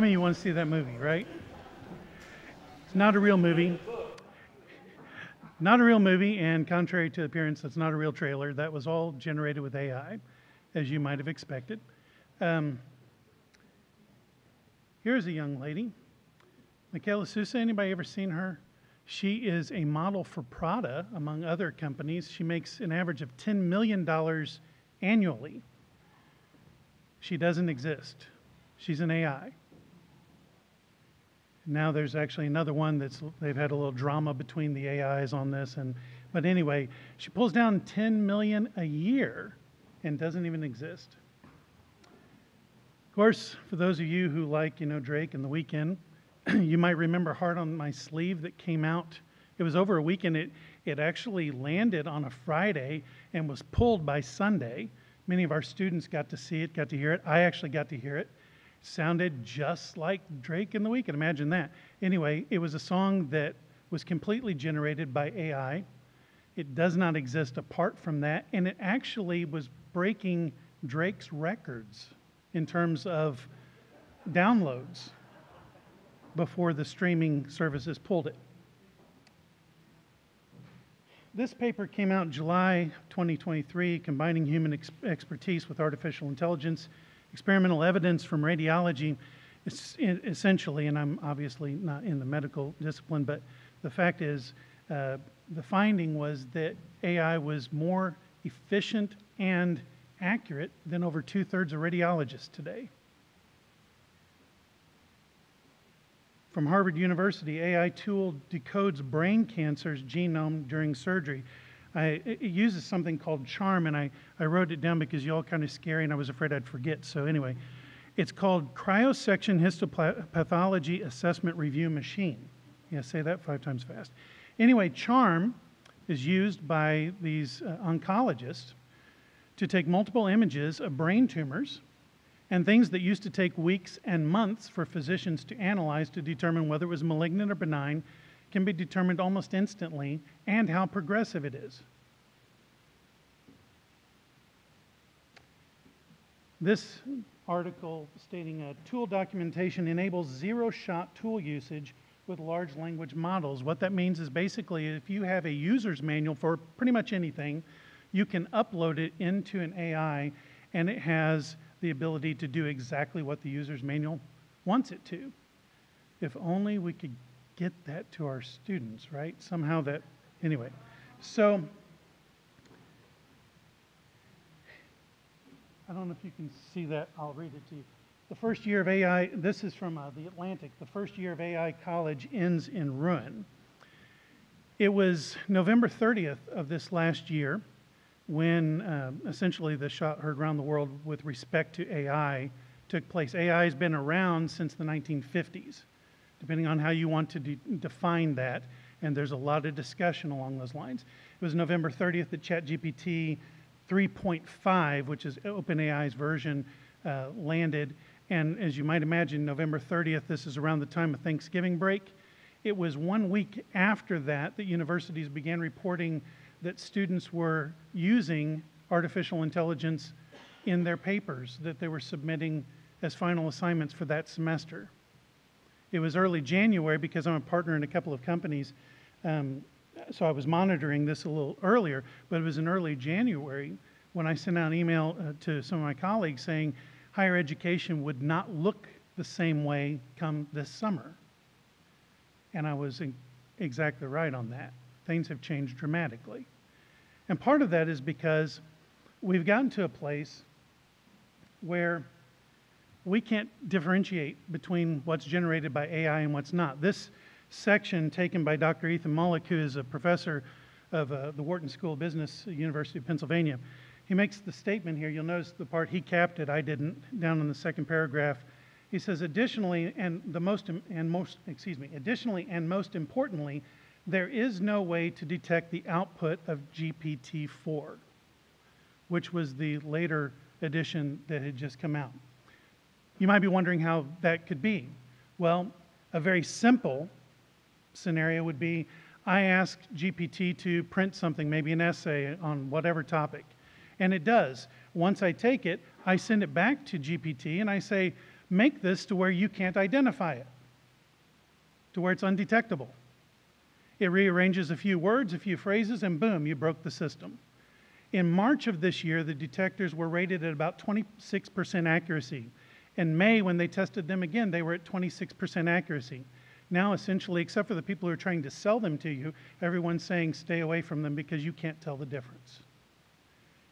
How many of you want to see that movie, right? It's not a real movie. Not a real movie, and contrary to appearance, it's not a real trailer. That was all generated with AI, as you might have expected. Um, here's a young lady, Miquela Sousa. Anybody ever seen her? She is a model for Prada, among other companies. She makes an average of $10 million annually. She doesn't exist. She's an AI. Now there's actually another one that's they've had a little drama between the AIs on this and but anyway, she pulls down 10 million a year and doesn't even exist. Of course, for those of you who like, you know, Drake and the Weeknd, you might remember Heart on My Sleeve that came out. It was over a weekend. It, it actually landed on a Friday and was pulled by Sunday. Many of our students got to see it, got to hear it. I actually got to hear it sounded just like Drake in the Weeknd. Imagine that. Anyway, it was a song that was completely generated by AI. It does not exist apart from that, and it actually was breaking Drake's records in terms of downloads before the streaming services pulled it. This paper came out July 2023, combining human ex- expertise with artificial intelligence experimental evidence from radiology, essentially, and I'm obviously not in the medical discipline, but the fact is, uh, the finding was that AI was more efficient and accurate than over two thirds of radiologists today. From Harvard University, AI tool decodes brain cancer's genome during surgery. I, it uses something called CHARM, and I, I wrote it down because you all kind of scary, and I was afraid I'd forget. So anyway, it's called Cryosection Histopathology Assessment Review Machine. Yeah, say that five times fast. Anyway, CHARM is used by these uh, oncologists to take multiple images of brain tumors and things that used to take weeks and months for physicians to analyze to determine whether it was malignant or benign can be determined almost instantly and how progressive it is. This article stating a tool documentation enables zero shot tool usage with large language models. What that means is basically if you have a user's manual for pretty much anything, you can upload it into an AI and it has the ability to do exactly what the user's manual wants it to. If only we could get that to our students, right? Somehow that, anyway. So, I don't know if you can see that. I'll read it to you. The first year of AI, this is from uh, the Atlantic, the first year of AI college ends in ruin. It was November 30th of this last year when uh, essentially the shot heard around the world with respect to AI took place. AI has been around since the 1950s depending on how you want to de- define that. And there's a lot of discussion along those lines. It was November 30th that ChatGPT 3.5, which is OpenAI's version, uh, landed. And as you might imagine, November 30th, this is around the time of Thanksgiving break. It was one week after that that universities began reporting that students were using artificial intelligence in their papers that they were submitting as final assignments for that semester. It was early January because I'm a partner in a couple of companies. Um, so I was monitoring this a little earlier, but it was in early January when I sent out an email uh, to some of my colleagues saying higher education would not look the same way come this summer. And I was exactly right on that. Things have changed dramatically. And part of that is because we've gotten to a place where we can't differentiate between what's generated by AI and what's not. This section taken by Dr. Ethan Mollick, who is a professor of uh, the Wharton School of Business, University of Pennsylvania, he makes the statement here. You'll notice the part he capped it, I didn't, down in the second paragraph. He says, additionally, and the most, and most, excuse me, additionally and most importantly, there is no way to detect the output of GPT-4, which was the later edition that had just come out. You might be wondering how that could be. Well, a very simple scenario would be I ask GPT to print something, maybe an essay on whatever topic, and it does. Once I take it, I send it back to GPT and I say, make this to where you can't identify it, to where it's undetectable. It rearranges a few words, a few phrases, and boom, you broke the system. In March of this year, the detectors were rated at about 26% accuracy. In May, when they tested them again, they were at 26% accuracy. Now, essentially, except for the people who are trying to sell them to you, everyone's saying stay away from them because you can't tell the difference.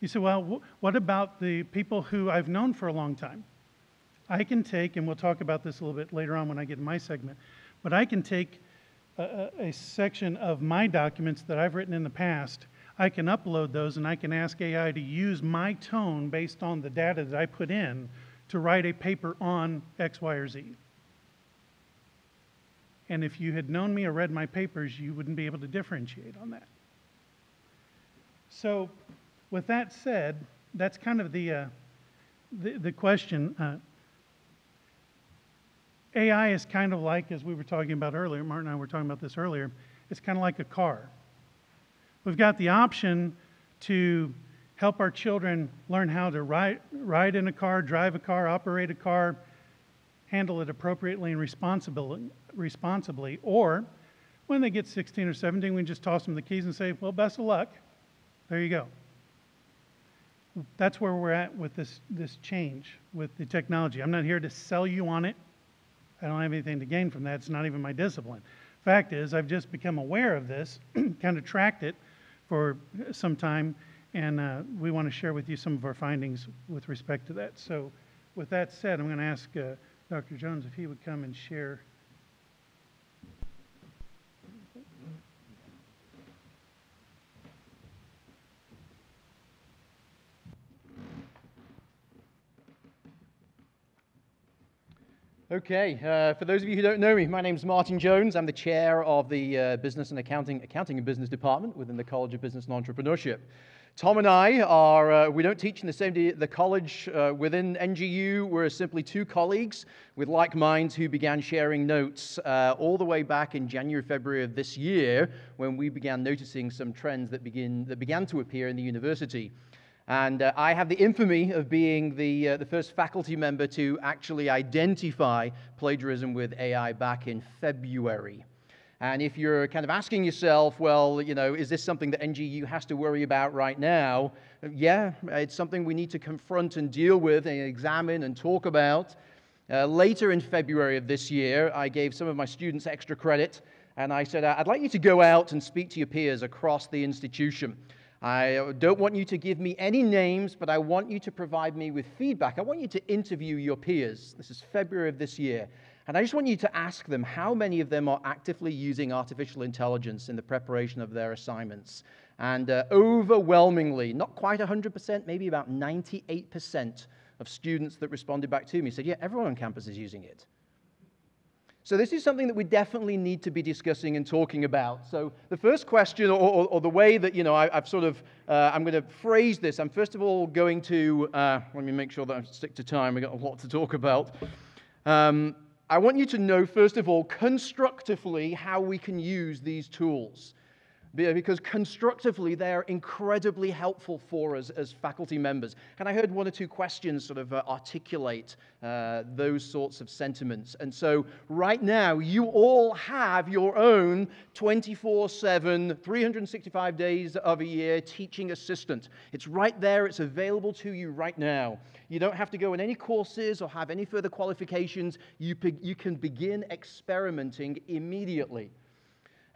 You say, well, wh- what about the people who I've known for a long time? I can take, and we'll talk about this a little bit later on when I get to my segment, but I can take a, a section of my documents that I've written in the past. I can upload those and I can ask AI to use my tone based on the data that I put in to write a paper on X, Y, or Z. And if you had known me or read my papers, you wouldn't be able to differentiate on that. So, with that said, that's kind of the, uh, the, the, question. Uh, AI is kind of like, as we were talking about earlier, Martin and I were talking about this earlier, it's kind of like a car. We've got the option to help our children learn how to ride, ride in a car, drive a car, operate a car, handle it appropriately and responsibly, responsibly. Or when they get 16 or 17, we just toss them the keys and say, well, best of luck. There you go. That's where we're at with this, this change with the technology. I'm not here to sell you on it. I don't have anything to gain from that. It's not even my discipline. Fact is, I've just become aware of this, kind of tracked it for some time, and uh, we want to share with you some of our findings with respect to that. So, with that said, I'm going to ask uh, Dr. Jones if he would come and share. Okay, uh, for those of you who don't know me, my name is Martin Jones. I'm the chair of the uh, Business and Accounting, Accounting and Business Department within the College of Business and Entrepreneurship. Tom and I are, uh, we don't teach in the same the college uh, within NGU. We're simply two colleagues with like minds who began sharing notes uh, all the way back in January, February of this year when we began noticing some trends that, begin, that began to appear in the university. And uh, I have the infamy of being the, uh, the first faculty member to actually identify plagiarism with AI back in February. And if you're kind of asking yourself, well, you know, is this something that NGU has to worry about right now? Yeah, it's something we need to confront and deal with and examine and talk about. Uh, later in February of this year, I gave some of my students extra credit, and I said, I'd like you to go out and speak to your peers across the institution. I don't want you to give me any names, but I want you to provide me with feedback. I want you to interview your peers. This is February of this year. And I just want you to ask them how many of them are actively using artificial intelligence in the preparation of their assignments. And uh, overwhelmingly, not quite 100%, maybe about 98% of students that responded back to me said, Yeah, everyone on campus is using it. So, this is something that we definitely need to be discussing and talking about. So, the first question, or, or, or the way that you know, I, have sort of, uh, I'm going to phrase this. I'm first of all going to, uh, let me make sure that I stick to time. We've got a lot to talk about. Um, I want you to know, first of all, constructively how we can use these tools because constructively they're incredibly helpful for us as faculty members. And I heard one or two questions sort of uh, articulate uh, those sorts of sentiments. And so, right now, you all have your own 24 7, 365 days of a year teaching assistant. It's right there, it's available to you right now. You don't have to go in any courses or have any further qualifications. You, you can begin experimenting immediately.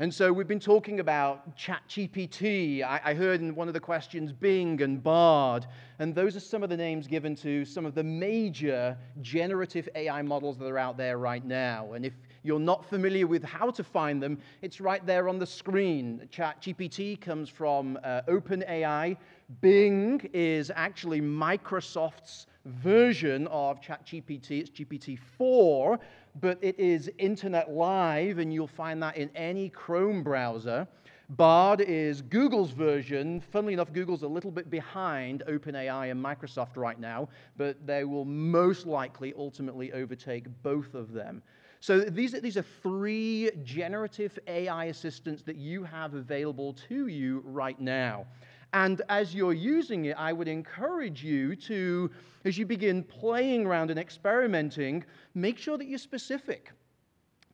And so we've been talking about ChatGPT. I, I heard in one of the questions Bing and Bard. And those are some of the names given to some of the major generative AI models that are out there right now. And if you're not familiar with how to find them, it's right there on the screen. ChatGPT comes from uh, OpenAI. Bing is actually Microsoft's version of ChatGPT. It's GPT-4, but it is internet live, and you'll find that in any Chrome browser. Bard is Google's version. Funnily enough, Google's a little bit behind OpenAI and Microsoft right now, but they will most likely ultimately overtake both of them. So these, these are three generative AI assistants that you have available to you right now. And as you're using it, I would encourage you to, as you begin playing around and experimenting, make sure that you're specific.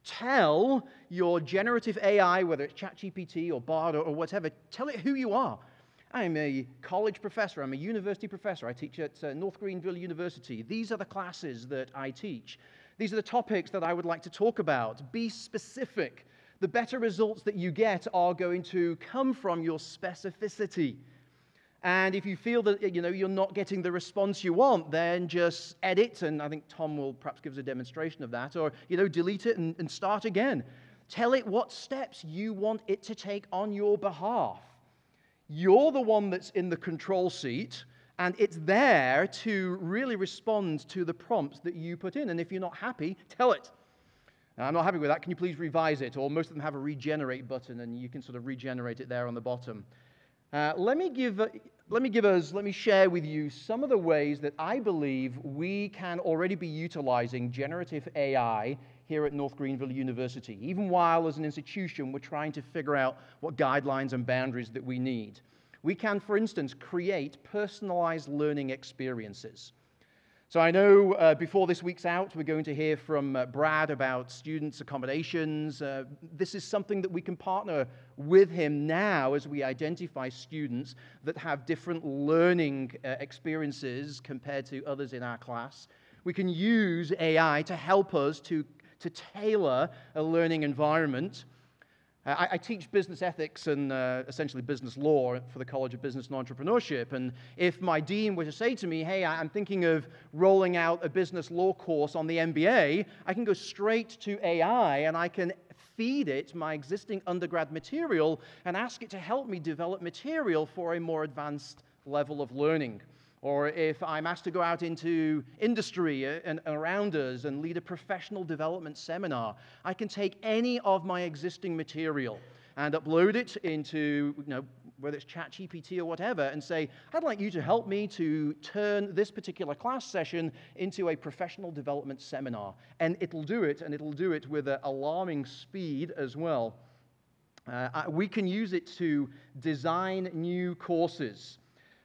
Tell your generative AI, whether it's ChatGPT or Bard or whatever, tell it who you are. I'm a college professor, I'm a university professor, I teach at uh, North Greenville University. These are the classes that I teach. These are the topics that I would like to talk about. Be specific. The better results that you get are going to come from your specificity. And if you feel that you know, you're not getting the response you want, then just edit, and I think Tom will perhaps give us a demonstration of that, or you know, delete it and, and start again. Tell it what steps you want it to take on your behalf. You're the one that's in the control seat, and it's there to really respond to the prompts that you put in. And if you're not happy, tell it. I'm not happy with that. Can you please revise it? Or most of them have a regenerate button, and you can sort of regenerate it there on the bottom. Uh, let, me give, uh, let me give us, let me share with you some of the ways that I believe we can already be utilizing generative AI here at North Greenville University, even while as an institution we're trying to figure out what guidelines and boundaries that we need. We can, for instance, create personalized learning experiences. So I know uh, before this week's out, we're going to hear from uh, Brad about students' accommodations. Uh, this is something that we can partner with him now as we identify students that have different learning uh, experiences compared to others in our class. We can use AI to help us to, to tailor a learning environment I, I, teach business ethics and uh, essentially business law for the College of Business and Entrepreneurship. And if my dean were to say to me, hey, I'm thinking of rolling out a business law course on the MBA, I can go straight to AI and I can feed it my existing undergrad material and ask it to help me develop material for a more advanced level of learning or if I'm asked to go out into industry uh, and around us and lead a professional development seminar, I can take any of my existing material and upload it into, you know, whether it's ChatGPT or whatever, and say, I'd like you to help me to turn this particular class session into a professional development seminar. And it'll do it, and it'll do it with alarming speed as well. Uh, we can use it to design new courses.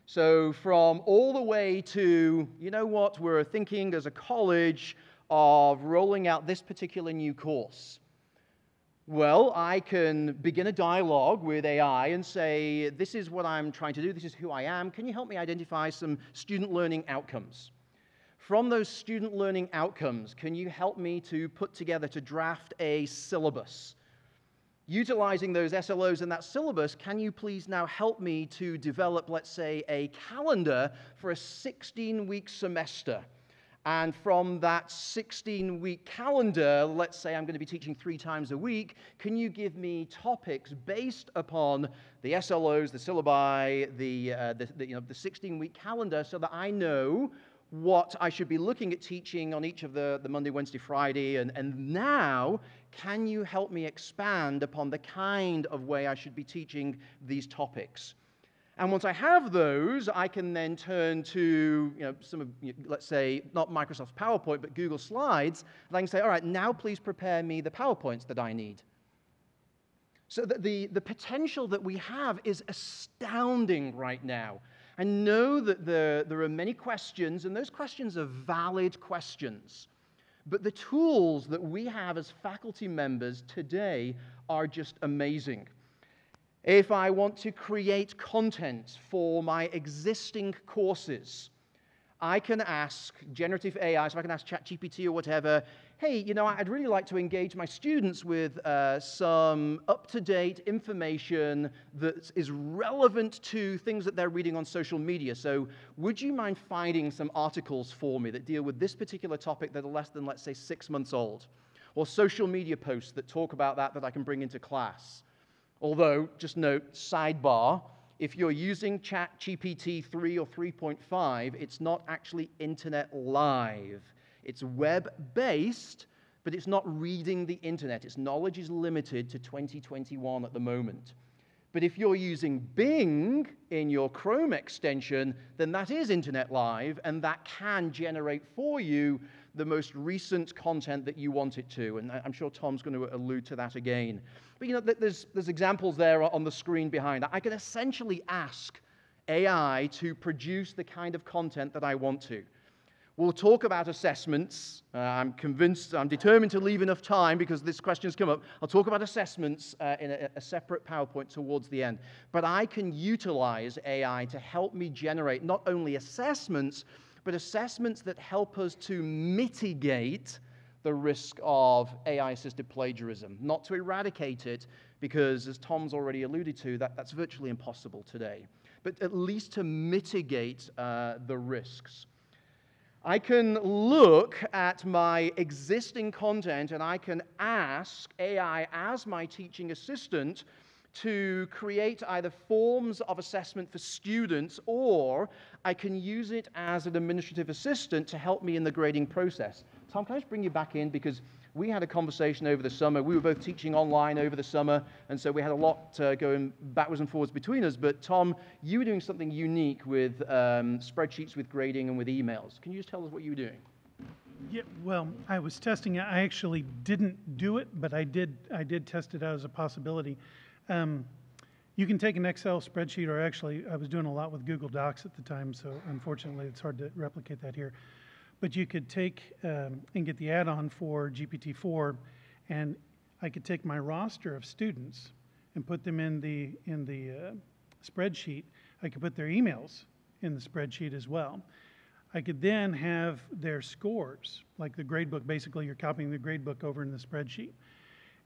So, from all the way to, you know what, we're thinking as a college of rolling out this particular new course. Well, I can begin a dialogue with AI and say, This is what I'm trying to do, this is who I am. Can you help me identify some student learning outcomes? From those student learning outcomes, can you help me to put together, to draft a syllabus? Utilizing those SLOs in that syllabus, can you please now help me to develop, let's say, a calendar for a 16 week semester? And from that 16 week calendar, let's say I'm going to be teaching three times a week, can you give me topics based upon the SLOs, the syllabi, the, uh, the, the, you know, the 16 week calendar so that I know what I should be looking at teaching on each of the, the Monday, Wednesday, Friday, and, and now can you help me expand upon the kind of way I should be teaching these topics? And once I have those, I can then turn to you know, some of, let's say, not Microsoft's PowerPoint, but Google Slides, and I can say, all right, now please prepare me the PowerPoints that I need. So the, the, the potential that we have is astounding right now. I know that there, there are many questions, and those questions are valid questions. But the tools that we have as faculty members today are just amazing. If I want to create content for my existing courses, I can ask generative AI, so I can ask ChatGPT or whatever, hey, you know, I'd really like to engage my students with uh, some up to date information that is relevant to things that they're reading on social media. So, would you mind finding some articles for me that deal with this particular topic that are less than, let's say, six months old? Or social media posts that talk about that that I can bring into class? Although, just note, sidebar, if you're using ChatGPT 3 or 3.5, it's not actually internet live. It's web based, but it's not reading the internet. Its knowledge is limited to 2021 at the moment. But if you're using Bing in your Chrome extension, then that is Internet Live, and that can generate for you the most recent content that you want it to. And I'm sure Tom's going to allude to that again. But you know, there's, there's examples there on the screen behind. I can essentially ask AI to produce the kind of content that I want to. We'll talk about assessments. Uh, I'm convinced, I'm determined to leave enough time because this question has come up. I'll talk about assessments uh, in a, a, separate PowerPoint towards the end. But I can utilize AI to help me generate not only assessments, but assessments that help us to mitigate the risk of AI assisted plagiarism, not to eradicate it, because as Tom's already alluded to, that, that's virtually impossible today, but at least to mitigate uh, the risks. I can look at my existing content and I can ask AI as my teaching assistant to create either forms of assessment for students or I can use it as an administrative assistant to help me in the grading process. Tom, can I just bring you back in because we had a conversation over the summer. We were both teaching online over the summer, and so we had a lot uh, going backwards and forwards between us. But Tom, you were doing something unique with um, spreadsheets with grading and with emails. Can you just tell us what you were doing? Yeah, well, I was testing it. I actually didn't do it, but I did. I did test it out as a possibility. Um, you can take an Excel spreadsheet, or actually, I was doing a lot with Google Docs at the time, so unfortunately, it's hard to replicate that here. But you could take um, and get the add-on for GPT-4, and I could take my roster of students and put them in the in the uh, spreadsheet. I could put their emails in the spreadsheet as well. I could then have their scores, like the gradebook. Basically, you're copying the gradebook over in the spreadsheet.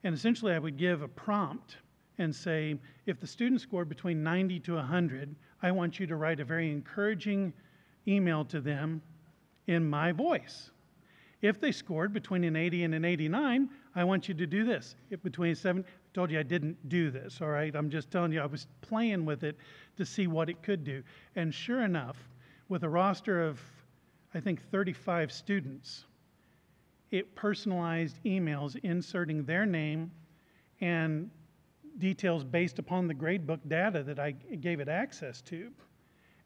And essentially, I would give a prompt and say, if the student scored between 90 to 100, I want you to write a very encouraging email to them in my voice. If they scored between an 80 and an 89, I want you to do this. If between seven, I told you I didn't do this, all right? I'm just telling you I was playing with it to see what it could do. And sure enough, with a roster of, I think, 35 students, it personalized emails inserting their name and details based upon the gradebook data that I gave it access to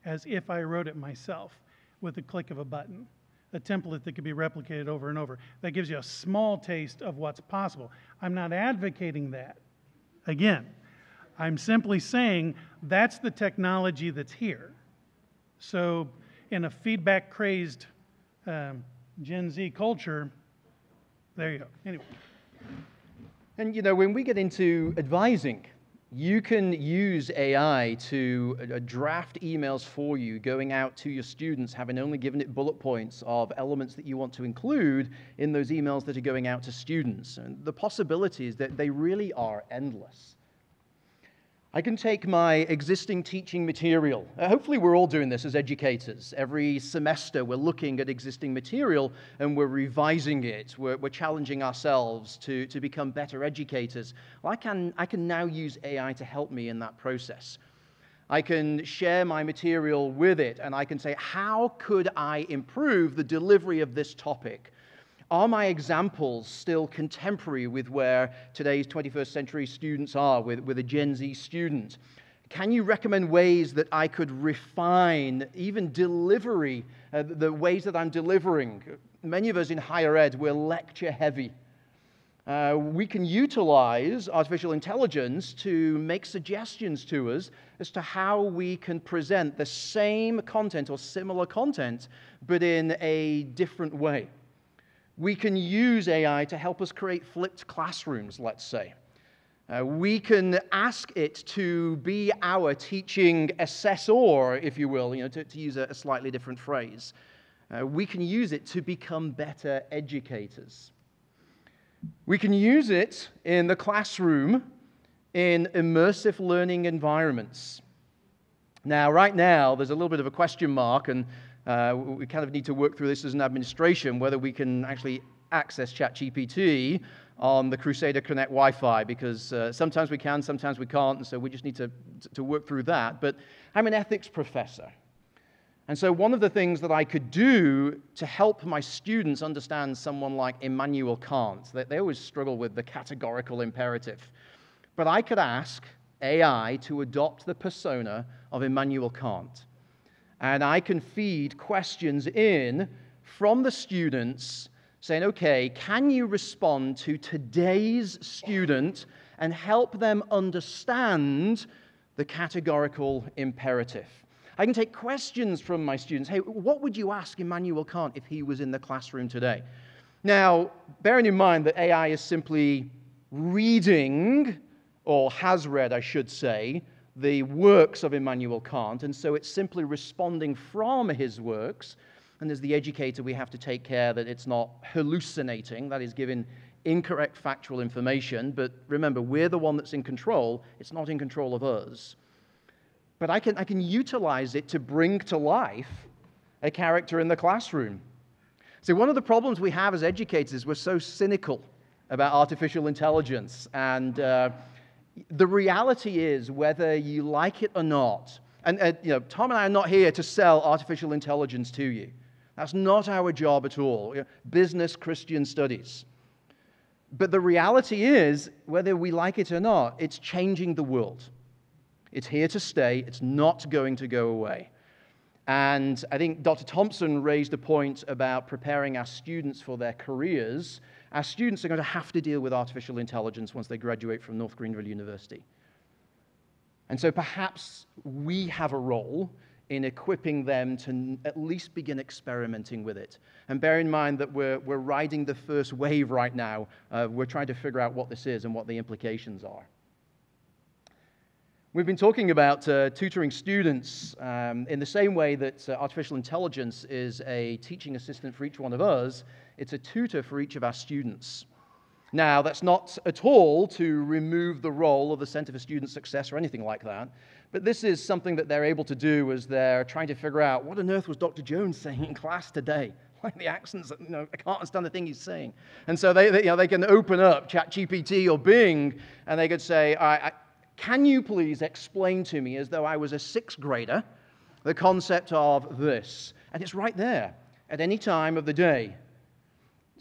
as if I wrote it myself with a click of a button, a template that could be replicated over and over. That gives you a small taste of what's possible. I'm not advocating that. Again, I'm simply saying that's the technology that's here. So, in a feedback crazed um, Gen Z culture, there you go. Anyway. And you know, when we get into advising, you can use AI to uh, draft emails for you going out to your students, having only given it bullet points of elements that you want to include in those emails that are going out to students. And the possibilities that they really are endless. I can take my existing teaching material. Uh, hopefully, we're all doing this as educators. Every semester, we're looking at existing material and we're revising it. We're, we're challenging ourselves to, to become better educators. Well, I, can, I can now use AI to help me in that process. I can share my material with it and I can say, how could I improve the delivery of this topic? Are my examples still contemporary with where today's 21st century students are, with, with a Gen Z student? Can you recommend ways that I could refine even delivery, uh, the ways that I'm delivering? Many of us in higher ed, we're lecture heavy. Uh, we can utilize artificial intelligence to make suggestions to us as to how we can present the same content or similar content, but in a different way. We can use AI to help us create flipped classrooms, let's say. Uh, we can ask it to be our teaching assessor, if you will, you know, to, to use a, a, slightly different phrase. Uh, we can use it to become better educators. We can use it in the classroom in immersive learning environments. Now, right now, there's a little bit of a question mark, and uh, we kind of need to work through this as an administration, whether we can actually access ChatGPT on the Crusader Connect Wi-Fi, because uh, sometimes we can, sometimes we can't, and so we just need to, to work through that. But I'm an ethics professor. And so one of the things that I could do to help my students understand someone like Immanuel Kant, they, they always struggle with the categorical imperative. But I could ask AI to adopt the persona of Immanuel Kant and I can feed questions in from the students saying, okay, can you respond to today's student and help them understand the categorical imperative? I can take questions from my students. Hey, what would you ask Immanuel Kant if he was in the classroom today? Now, bearing in mind that AI is simply reading, or has read, I should say, the works of Immanuel Kant, and so it's simply responding from his works. And as the educator, we have to take care that it's not hallucinating, that is, giving incorrect factual information. But remember, we're the one that's in control, it's not in control of us. But I can, I can utilize it to bring to life a character in the classroom. See, one of the problems we have as educators is we're so cynical about artificial intelligence. And uh, the reality is, whether you like it or not, and uh, you know, Tom and I are not here to sell artificial intelligence to you. That's not our job at all. You know, business, Christian studies. But the reality is, whether we like it or not, it's changing the world. It's here to stay, it's not going to go away. And I think Dr. Thompson raised a point about preparing our students for their careers our students are going to have to deal with artificial intelligence once they graduate from North Greenville University. And so perhaps we have a role in equipping them to at least begin experimenting with it. And bear in mind that we're, we're riding the first wave right now. Uh, we're trying to figure out what this is and what the implications are. We've been talking about uh, tutoring students um, in the same way that uh, artificial intelligence is a teaching assistant for each one of us, it's a tutor for each of our students. Now, that's not at all to remove the role of the Center for Student Success or anything like that, but this is something that they're able to do as they're trying to figure out what on earth was Dr. Jones saying in class today? Like the accents, you know, I can't understand the thing he's saying. And so they, they you know, they can open up ChatGPT or Bing and they could say, I, I, Can you please explain to me, as though I was a sixth grader, the concept of this? And it's right there at any time of the day.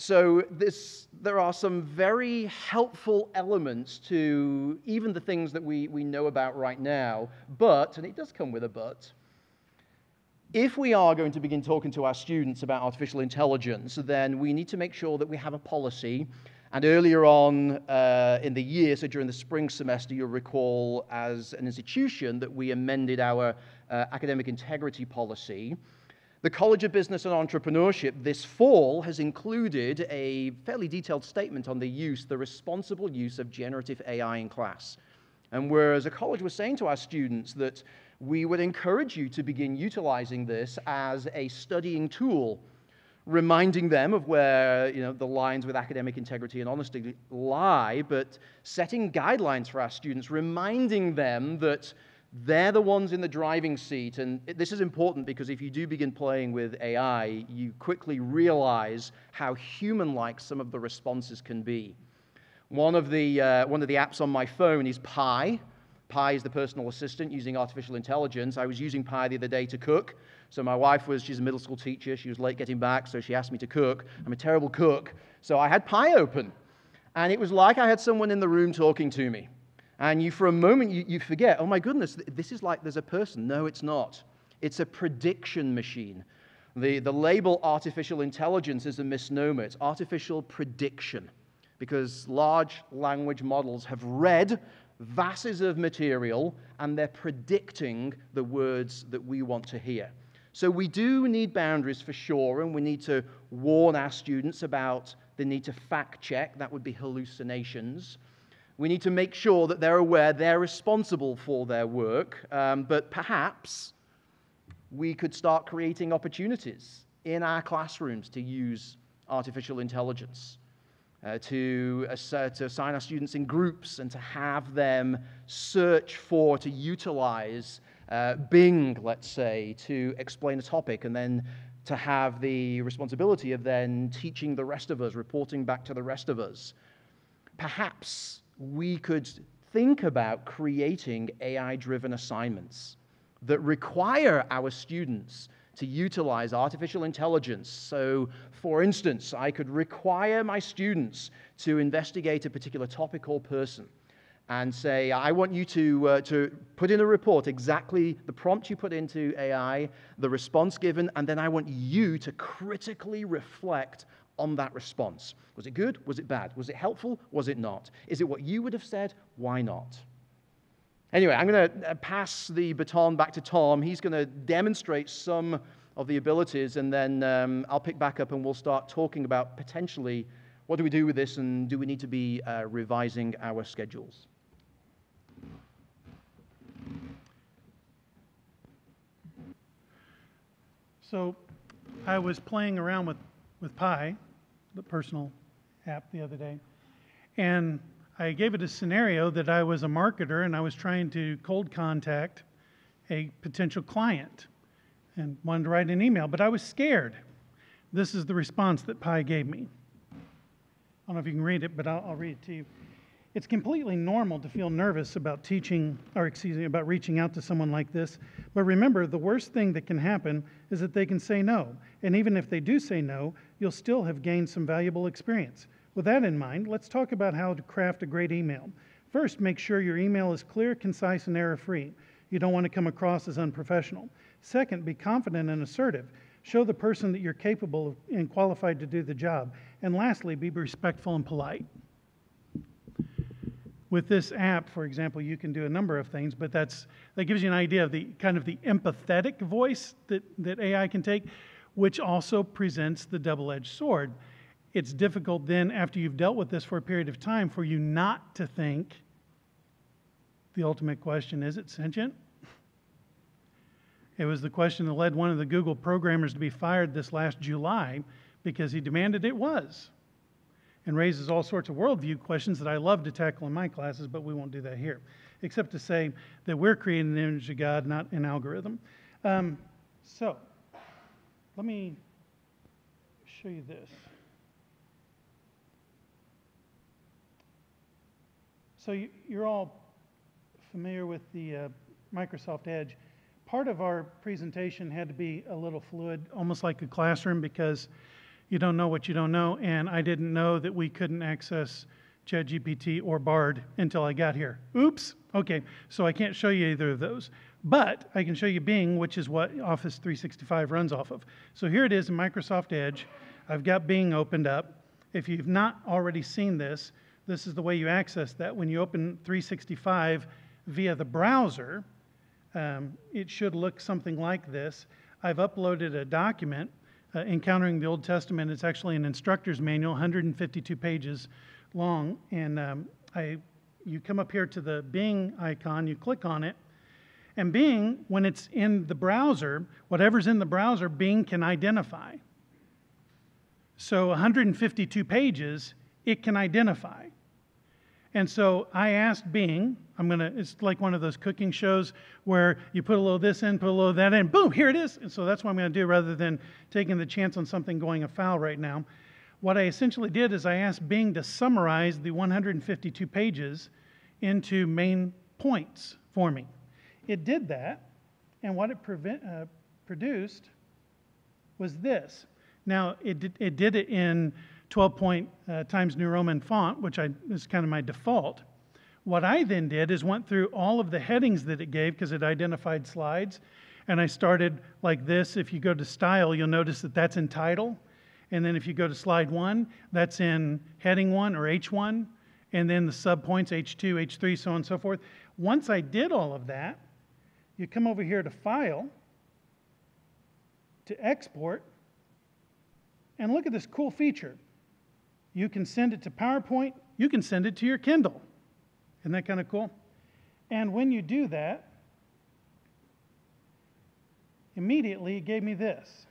So this, there are some very helpful elements to even the things that we, we know about right now. But, and it does come with a but, if we are going to begin talking to our students about artificial intelligence, then we need to make sure that we have a policy. And earlier on uh, in the year, so during the spring semester, you'll recall as an institution that we amended our uh, academic integrity policy. The College of Business and Entrepreneurship this fall has included a fairly detailed statement on the use, the responsible use of generative AI in class. And whereas a college was saying to our students that we would encourage you to begin utilizing this as a studying tool, reminding them of where you know, the lines with academic integrity and honesty lie, but setting guidelines for our students, reminding them that they're the ones in the driving seat. And this is important because if you do begin playing with AI, you quickly realize how human like some of the responses can be. One of, the, uh, one of the apps on my phone is Pi. Pi is the personal assistant using artificial intelligence. I was using Pi the other day to cook. So my wife was, she's a middle school teacher. She was late getting back, so she asked me to cook. I'm a terrible cook. So I had Pi open. And it was like I had someone in the room talking to me. And you, for a moment, you, you forget, oh my goodness, this is like there's a person. No, it's not. It's a prediction machine. The, the label artificial intelligence is a misnomer. It's artificial prediction because large language models have read masses of material and they're predicting the words that we want to hear. So we do need boundaries for sure, and we need to warn our students about the need to fact check. That would be hallucinations. We need to make sure that they're aware they're responsible for their work, um, but perhaps we could start creating opportunities in our classrooms to use artificial intelligence, uh, to, to assign our students in groups and to have them search for, to utilize uh, Bing, let's say, to explain a topic and then to have the responsibility of then teaching the rest of us, reporting back to the rest of us. Perhaps we could think about creating AI driven assignments that require our students to utilize artificial intelligence. So, for instance, I could require my students to investigate a particular topic or person and say, I want you to, uh, to put in a report exactly the prompt you put into AI, the response given, and then I want you to critically reflect on that response. Was it good? Was it bad? Was it helpful? Was it not? Is it what you would have said? Why not? Anyway, I'm going to pass the baton back to Tom. He's going to demonstrate some of the abilities, and then um, I'll pick back up and we'll start talking about potentially what do we do with this and do we need to be uh, revising our schedules. So I was playing around with, with Pi, the personal app, the other day, and I gave it a scenario that I was a marketer and I was trying to cold contact a potential client and wanted to write an email, but I was scared. This is the response that Pi gave me. I don't know if you can read it, but I'll, I'll read it to you. It's completely normal to feel nervous about teaching, or excuse me, about reaching out to someone like this. But remember, the worst thing that can happen is that they can say no. And even if they do say no, you'll still have gained some valuable experience. With that in mind, let's talk about how to craft a great email. First, make sure your email is clear, concise, and error free. You don't want to come across as unprofessional. Second, be confident and assertive. Show the person that you're capable and qualified to do the job. And lastly, be respectful and polite. With this app, for example, you can do a number of things, but that's, that gives you an idea of the kind of the empathetic voice that, that AI can take, which also presents the double edged sword. It's difficult then, after you've dealt with this for a period of time, for you not to think the ultimate question is it sentient? It was the question that led one of the Google programmers to be fired this last July because he demanded it was and raises all sorts of worldview questions that I love to tackle in my classes, but we won't do that here, except to say that we're creating an image of God, not an algorithm. Um, so, let me show you this. So, you, are all familiar with the uh, Microsoft Edge. Part of our presentation had to be a little fluid, almost like a classroom, because you don't know what you don't know, and I didn't know that we couldn't access ChatGPT or Bard until I got here. Oops. Okay, so I can't show you either of those. But I can show you Bing, which is what Office 365 runs off of. So here it is in Microsoft Edge. I've got Bing opened up. If you've not already seen this, this is the way you access that. When you open 365 via the browser, um, it should look something like this. I've uploaded a document uh, encountering the Old Testament. It's actually an instructor's manual, 152 pages long. And um, I, you come up here to the Bing icon, you click on it, and Bing, when it's in the browser, whatever's in the browser, Bing can identify. So 152 pages, it can identify. And so I asked Bing, I'm gonna, it's like one of those cooking shows where you put a little this in, put a little that in, boom, here it is. And so that's what I'm gonna do rather than taking the chance on something going afoul right now. What I essentially did is I asked Bing to summarize the 152 pages into main points for me. It did that, and what it prevent, uh, produced was this. Now, it did, it did it in 12 point uh, Times New Roman font, which I, is kind of my default. What I then did is went through all of the headings that it gave because it identified slides. And I started like this. If you go to style, you'll notice that that's in title. And then if you go to slide one, that's in heading one or H1. And then the subpoints, H2, H3, so on and so forth. Once I did all of that, you come over here to File, to Export, and look at this cool feature. You can send it to PowerPoint. You can send it to your Kindle. Isn't that kind of cool? And when you do that, immediately it gave me this.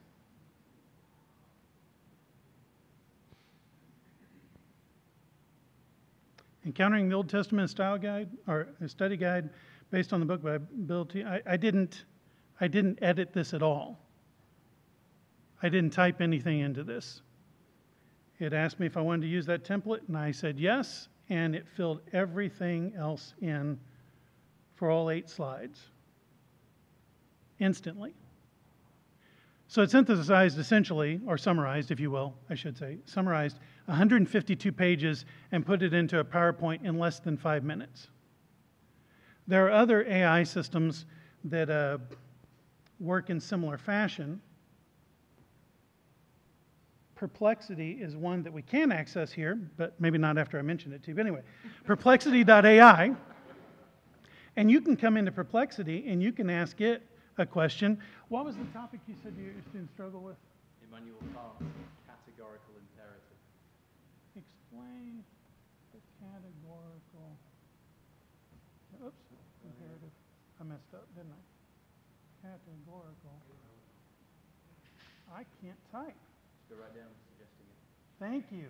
Encountering the Old Testament style guide or study guide based on the book by Bill T. I, I didn't I didn't edit this at all. I didn't type anything into this. It asked me if I wanted to use that template, and I said yes, and it filled everything else in for all eight slides instantly. So it synthesized essentially, or summarized, if you will, I should say, summarized 152 pages and put it into a PowerPoint in less than five minutes. There are other AI systems that uh, work in similar fashion. Perplexity is one that we can access here, but maybe not after I mention it to you. But anyway, perplexity.ai. And you can come into Perplexity and you can ask it a question. What was the topic you said your students struggle with? Immanuel Kant's categorical imperative. Explain the categorical. Oops, imperative. I messed up, didn't I? Categorical. I can't type. Just go right down suggesting it. Thank you.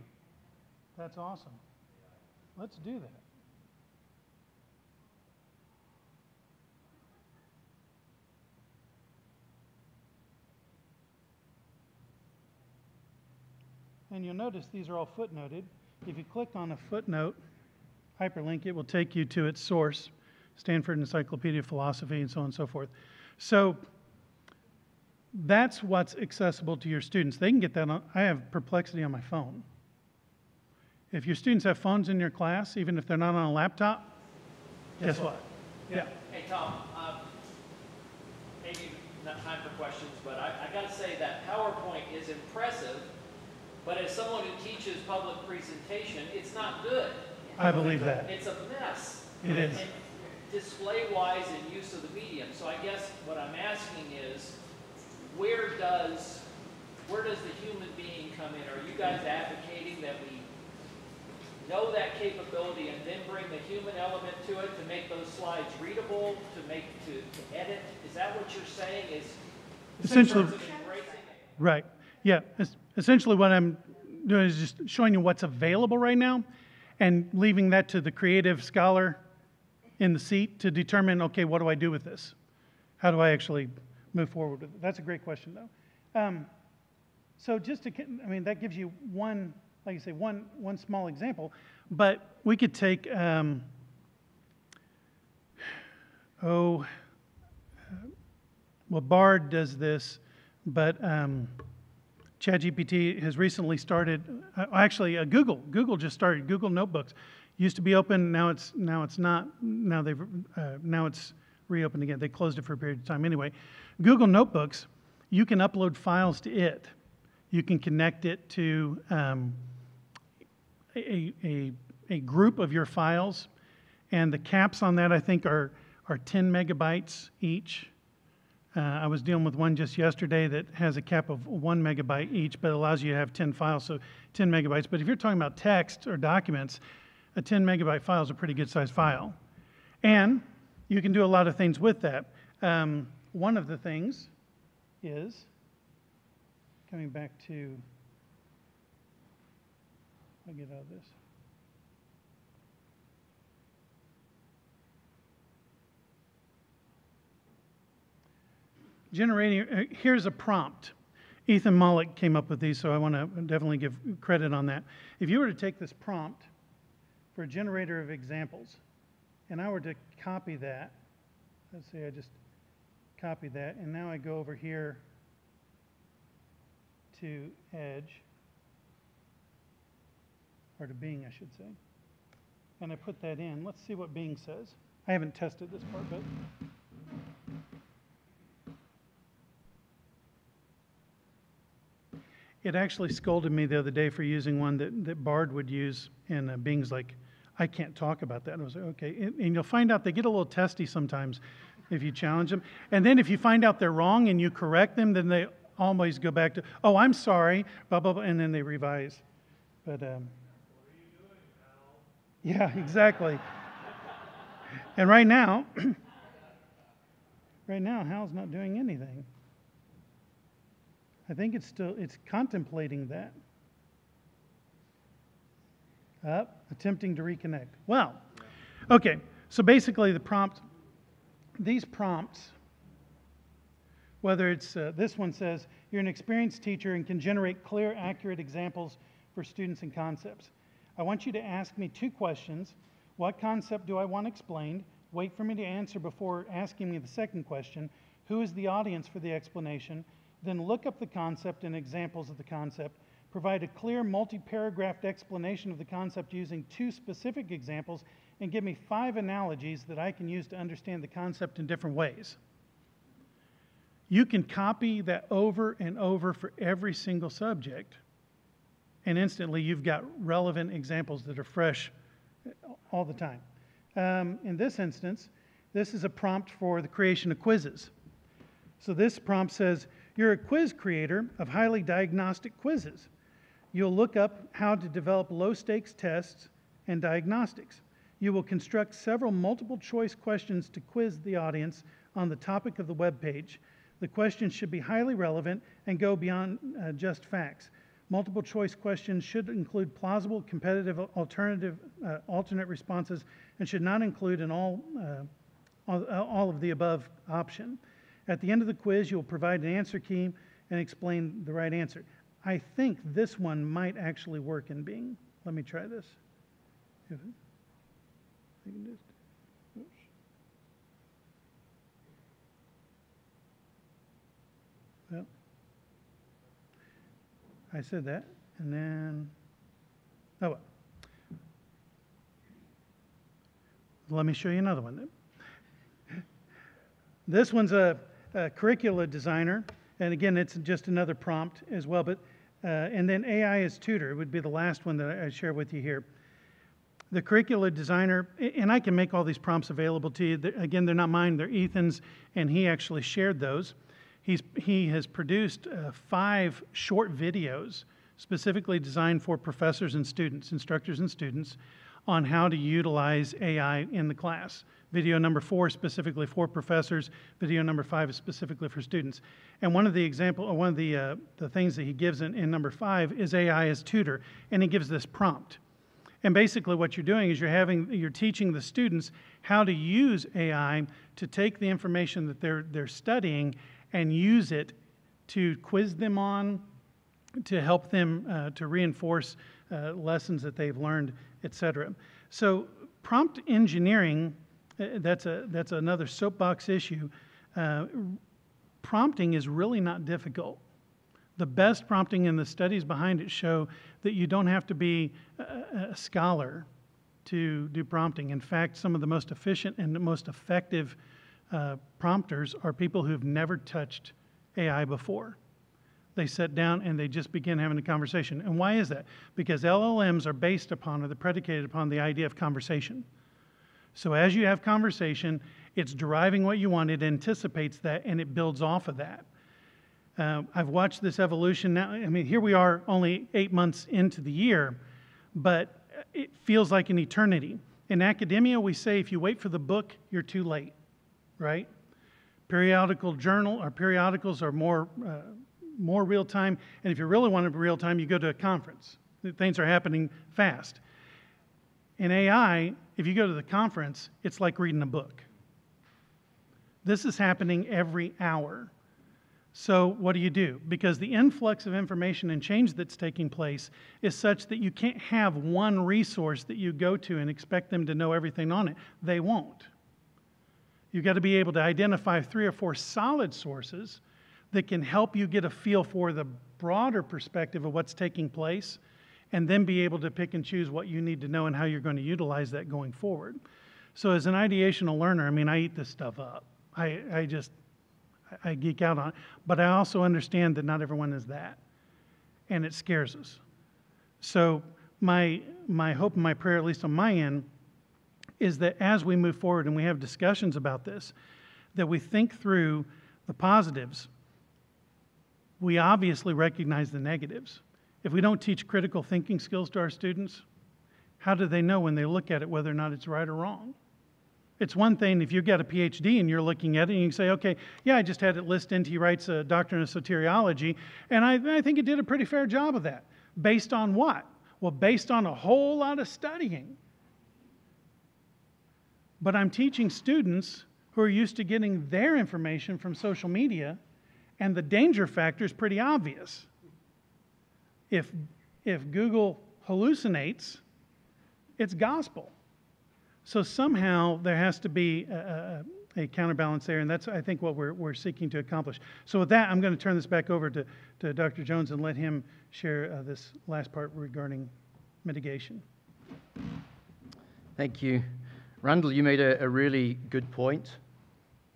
That's awesome. Let's do that. And you'll notice these are all footnoted. If you click on a footnote hyperlink, it will take you to its source, Stanford Encyclopedia of Philosophy, and so on and so forth. So that's what's accessible to your students. They can get that on, I have Perplexity on my phone. If your students have phones in your class, even if they're not on a laptop, guess what? Yeah. Hey, Tom, um, maybe not time for questions, but I, I gotta say that PowerPoint is impressive, but as someone who teaches public presentation, it's not good. I believe that. It's a mess. It is. And Display-wise and use of the medium. So I guess what I'm asking is, where does, where does the human being come in? Are you guys advocating that we know that capability and then bring the human element to it to make those slides readable, to make, to, to edit? Is that what you're saying is? Essentially- in terms of embracing it? Right. Yeah. Essentially, what I'm doing is just showing you what's available right now and leaving that to the creative scholar in the seat to determine okay, what do I do with this? How do I actually move forward with it? That's a great question, though. Um, so, just to, I mean, that gives you one, like you say, one, one small example, but we could take, um, oh, well, Bard does this, but um, ChatGPT has recently started. Uh, actually, uh, Google Google just started Google Notebooks. Used to be open, now it's now it's not. Now they've uh, now it's reopened again. They closed it for a period of time anyway. Google Notebooks, you can upload files to it. You can connect it to um, a, a, a group of your files, and the caps on that I think are are 10 megabytes each. Uh, I was dealing with one just yesterday that has a cap of one megabyte each, but allows you to have 10 files, so 10 megabytes. But if you're talking about text or documents, a 10 megabyte file is a pretty good sized file. And you can do a lot of things with that. Um, one of the things is coming back to, I'll get out of this. generating, uh, here's a prompt. Ethan Mollick came up with these, so I want to definitely give credit on that. If you were to take this prompt for a generator of examples, and I were to copy that, let's say I just copy that, and now I go over here to Edge, or to Bing, I should say, and I put that in. Let's see what Bing says. I haven't tested this part, but It actually scolded me the other day for using one that, that Bard would use, and uh, Bing's like, I can't talk about that. And I was like, okay. And, and you'll find out they get a little testy sometimes if you challenge them. And then if you find out they're wrong and you correct them, then they always go back to, oh, I'm sorry, blah, blah, blah, and then they revise. But, um, yeah, exactly. and right now, right now, Hal's not doing anything. I think it's still, it's contemplating that. Up, attempting to reconnect. Well, okay, so basically the prompt, these prompts, whether it's, uh, this one says, you're an experienced teacher and can generate clear, accurate examples for students and concepts. I want you to ask me two questions. What concept do I want explained? Wait for me to answer before asking me the second question. Who is the audience for the explanation? Then look up the concept and examples of the concept. Provide a clear, multi paragraphed explanation of the concept using two specific examples, and give me five analogies that I can use to understand the concept in different ways. You can copy that over and over for every single subject, and instantly you've got relevant examples that are fresh all the time. Um, in this instance, This is a prompt for the creation of quizzes. So this prompt says, You're a quiz creator of highly diagnostic quizzes. You'll look up how to develop low stakes tests and diagnostics. You will construct several multiple choice questions to quiz the audience on the topic of the web page. The questions should be highly relevant and go beyond uh, just facts. Multiple choice questions should include plausible, competitive, alternative, uh, alternate responses and should not include an all, uh, all, all of the above option. At the end of the quiz, you'll provide an answer key and explain the right answer. I think this one might actually work in Bing. Let me try this. Well, I said that, and then, oh well. Let me show you another one. This one's a, a curricula designer, and again, it's just another prompt as well. But uh, and then AI as tutor would be the last one that I share with you here. The curricula designer, and I can make all these prompts available to you. Again, they're not mine; they're Ethan's, and he actually shared those. He's he has produced uh, five short videos specifically designed for professors and students, instructors and students, on how to utilize AI in the class. Video number four specifically for professors. Video number five is specifically for students. And one of the example, one of the uh, the things that he gives in, in number five is AI as tutor, and he gives this prompt. And basically, what you're doing is you're having you're teaching the students how to use AI to take the information that they're they're studying and use it to quiz them on, to help them uh, to reinforce uh, lessons that they've learned, etc. So prompt engineering, uh, that's a that's another soapbox issue. Uh, prompting is really not difficult. The best prompting and the studies behind it show that you don't have to be a, a scholar to do prompting. In fact, some of the most efficient and the most effective uh, prompters are people who've never touched AI before. They sit down and they just begin having a conversation. And why is that? Because LLMs are based upon or they're predicated upon the idea of conversation. So as you have conversation, it's deriving what you want, it anticipates that, and it builds off of that. Uh, I've watched this evolution now. I mean, here we are only eight months into the year, but it feels like an eternity. In academia, we say if you wait for the book, you're too late, right? Periodical journal or periodicals are more, uh, more real time, and if you really want to be real time, you go to a conference. Things are happening fast. In AI, if you go to the conference, it's like reading a book. This is happening every hour. So, what do you do? Because the influx of information and change that's taking place is such that you can't have one resource that you go to and expect them to know everything on it. They won't. You've got to be able to identify three or four solid sources that can help you get a feel for the broader perspective of what's taking place and then be able to pick and choose what you need to know and how you're going to utilize that going forward. So, as an ideational learner, I mean, I eat this stuff up. I, I just, I geek out on it. But I also understand that not everyone is that. And it scares us. So, my, my hope and my prayer, at least on my end, is that as we move forward and we have discussions about this, that we think through the positives. We obviously recognize the negatives. If we don't teach critical thinking skills to our students, how do they know when they look at it whether or not it's right or wrong? It's one thing if you've got a PhD and you're looking at it and you say, okay, yeah, I just had it listed he writes a doctrine of soteriology, and I, I think it did a pretty fair job of that. Based on what? Well, based on a whole lot of studying. But I'm teaching students who are used to getting their information from social media, and the danger factor is pretty obvious. If, if Google hallucinates, it's gospel. So somehow there has to be a, a, a, counterbalance there, and that's, I think, what we're, we're seeking to accomplish. So with that, I'm going to turn this back over to, to Dr. Jones and let him share uh, this last part regarding mitigation. Thank you. Randall, you made a, a really good point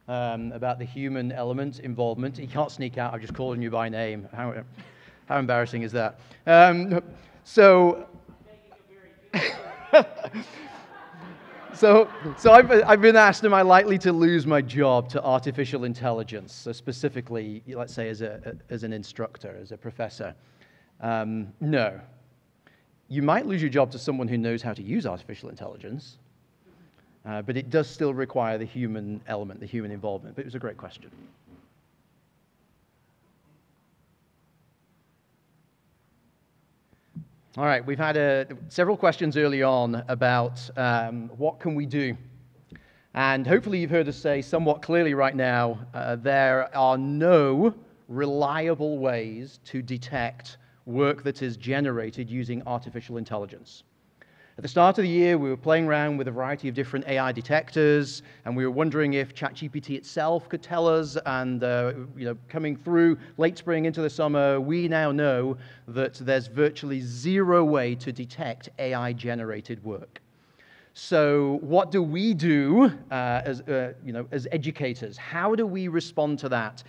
um, about the human element involvement. You can't sneak out. I've just called you by name. How, how embarrassing is that? Um, so, so, so I've, I've been asked, am I likely to lose my job to artificial intelligence? So specifically, let's say as, a, as an instructor, as a professor. Um, no. You might lose your job to someone who knows how to use artificial intelligence, uh, but it does still require the human element, the human involvement. But it was a great question. All right, we've had uh, several questions early on about um, what can we do. And hopefully you've heard us say somewhat clearly right now, uh, there are no reliable ways to detect work that is generated using artificial intelligence. At the start of the year, we were playing around with a variety of different AI detectors, and we were wondering if ChatGPT itself could tell us. And uh, you know, coming through late spring into the summer, we now know that there's virtually zero way to detect AI-generated work. So, what do we do uh, as, uh, you know, as educators? How do we respond to that?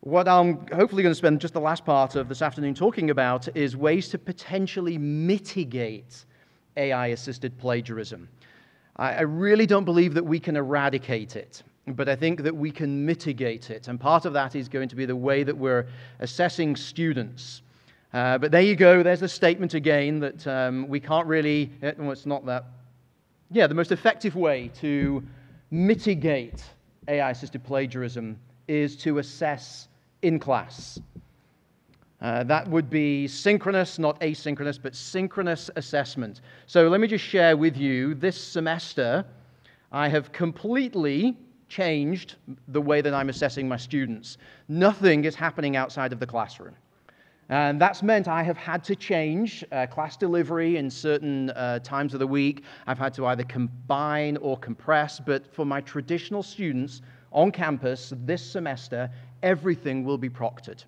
What I'm hopefully going to spend just the last part of this afternoon talking about is ways to potentially mitigate AI assisted plagiarism. I, really don't believe that we can eradicate it, but I think that we can mitigate it. And part of that is going to be the way that we're assessing students. Uh, but there you go, there's a statement again that um, we can't really, eh, well, it's not that. Yeah, the most effective way to mitigate AI assisted plagiarism is to assess in class. Uh, that would be synchronous, not asynchronous, but synchronous assessment. So let me just share with you this semester, I have completely changed the way that I'm assessing my students. Nothing is happening outside of the classroom. And that's meant I have had to change uh, class delivery in certain uh, times of the week. I've had to either combine or compress, but for my traditional students on campus this semester, everything will be proctored.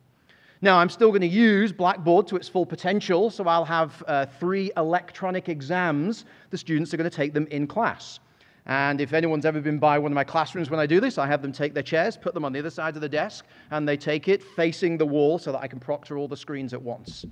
Now, I'm still going to use Blackboard to its full potential, so I'll have uh, three electronic exams. The students are going to take them in class. And if anyone's ever been by one of my classrooms when I do this, I have them take their chairs, put them on the other side of the desk, and they take it facing the wall so that I can proctor all the screens at once.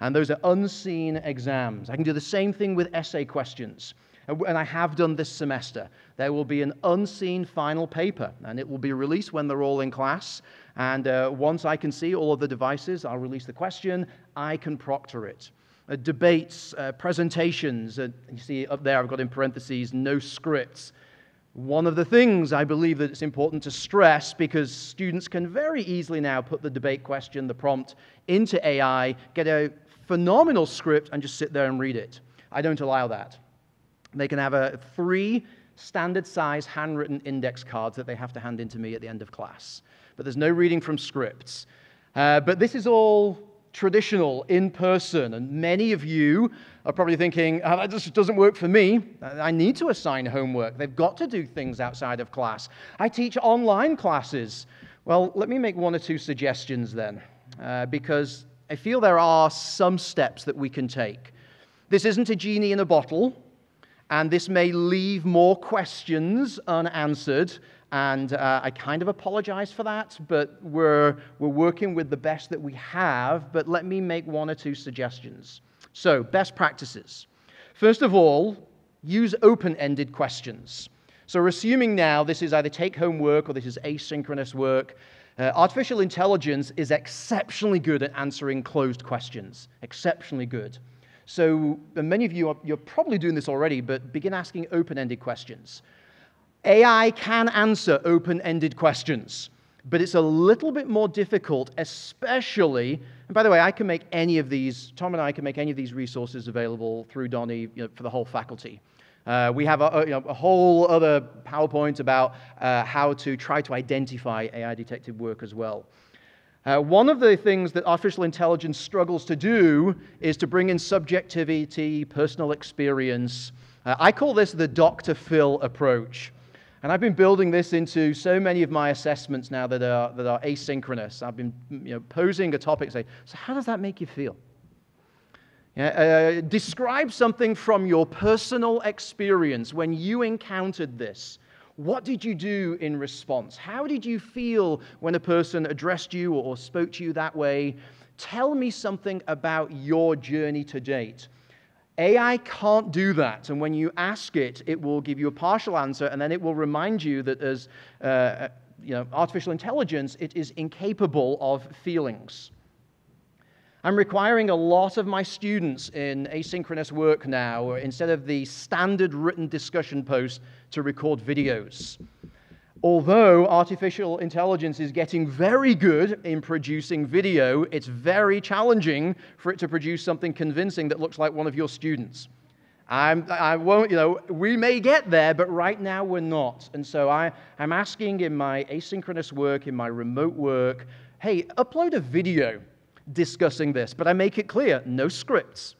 And those are unseen exams. I can do the same thing with essay questions. And I have done this semester. There will be an unseen final paper, and it will be released when they're all in class. And uh, once I can see all of the devices, I'll release the question. I can proctor it. Uh, debates, uh, presentations, uh, you see up there, I've got in parentheses, no scripts. One of the things I believe that it's important to stress because students can very easily now put the debate question, the prompt, into AI, get a phenomenal script, and just sit there and read it. I don't allow that. They can have a three standard size handwritten index cards that they have to hand in to me at the end of class but there's no reading from scripts. Uh, but this is all traditional, in person, and many of you are probably thinking, oh, that just doesn't work for me. I need to assign homework. They've got to do things outside of class. I teach online classes. Well, let me make one or two suggestions then, uh, because I feel there are some steps that we can take. This isn't a genie in a bottle, and this may leave more questions unanswered and uh, I kind of apologize for that, but we're, we're working with the best that we have. But let me make one or two suggestions. So, best practices. First of all, use open ended questions. So, we're assuming now this is either take home work or this is asynchronous work. Uh, artificial intelligence is exceptionally good at answering closed questions, exceptionally good. So, many of you are you're probably doing this already, but begin asking open ended questions. AI can answer open ended questions, but it's a little bit more difficult, especially. And by the way, I can make any of these, Tom and I can make any of these resources available through Donnie you know, for the whole faculty. Uh, we have a, a, you know, a, whole other PowerPoint about uh, how to try to identify AI detected work as well. Uh, one of the things that artificial intelligence struggles to do is to bring in subjectivity, personal experience. Uh, I call this the Dr. Phil approach. And I've been building this into so many of my assessments now that are, that are asynchronous. I've been you know, posing a topic, say, so how does that make you feel? Yeah, uh, describe something from your personal experience when you encountered this. What did you do in response? How did you feel when a person addressed you or spoke to you that way? Tell me something about your journey to date. AI can't do that. And when you ask it, it will give you a partial answer, and then it will remind you that as uh, you know, artificial intelligence, it is incapable of feelings. I'm requiring a lot of my students in asynchronous work now, instead of the standard written discussion post, to record videos. Although artificial intelligence is getting very good in producing video, it's very challenging for it to produce something convincing that looks like one of your students. I'm, I won't, you know, we may get there, but right now we're not. And so I, I'm asking in my asynchronous work, in my remote work, hey, upload a video discussing this, but I make it clear no scripts.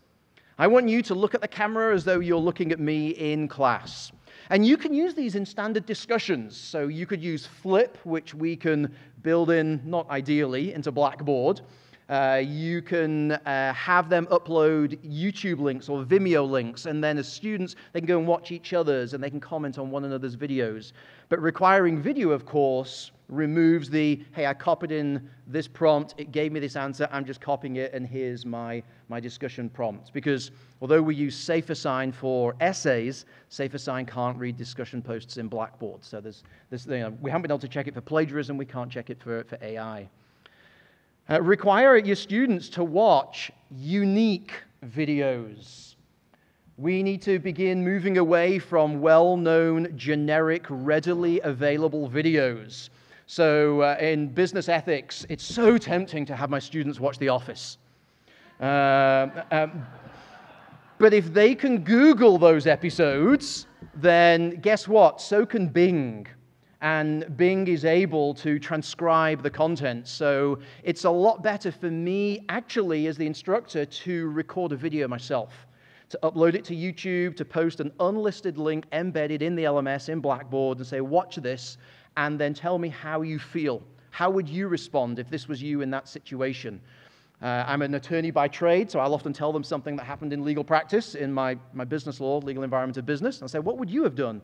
I want you to look at the camera as though you're looking at me in class. And you can use these in standard discussions. So you could use Flip, which we can build in, not ideally, into Blackboard. Uh, you can uh, have them upload YouTube links or Vimeo links, and then as students, they can go and watch each other's and they can comment on one another's videos. But requiring video, of course, removes the, hey, I copied in this prompt, it gave me this answer, I'm just copying it, and here's my, my discussion prompt. Because although we use SafeAssign for essays, SafeAssign can't read discussion posts in Blackboard. So there's, there's, you know, we haven't been able to check it for plagiarism, we can't check it for, for AI. Uh, require your students to watch unique videos. We need to begin moving away from well known, generic, readily available videos. So, uh, in business ethics, it's so tempting to have my students watch The Office. Uh, um, but if they can Google those episodes, then guess what? So can Bing and Bing is able to transcribe the content. So it's a lot better for me, actually, as the instructor, to record a video myself, to upload it to YouTube, to post an unlisted link embedded in the LMS in Blackboard and say, watch this, and then tell me how you feel. How would you respond if this was you in that situation? Uh, I'm an attorney by trade, so I'll often tell them something that happened in legal practice in my, my business law, legal environment of business. And I'll say, What would you have done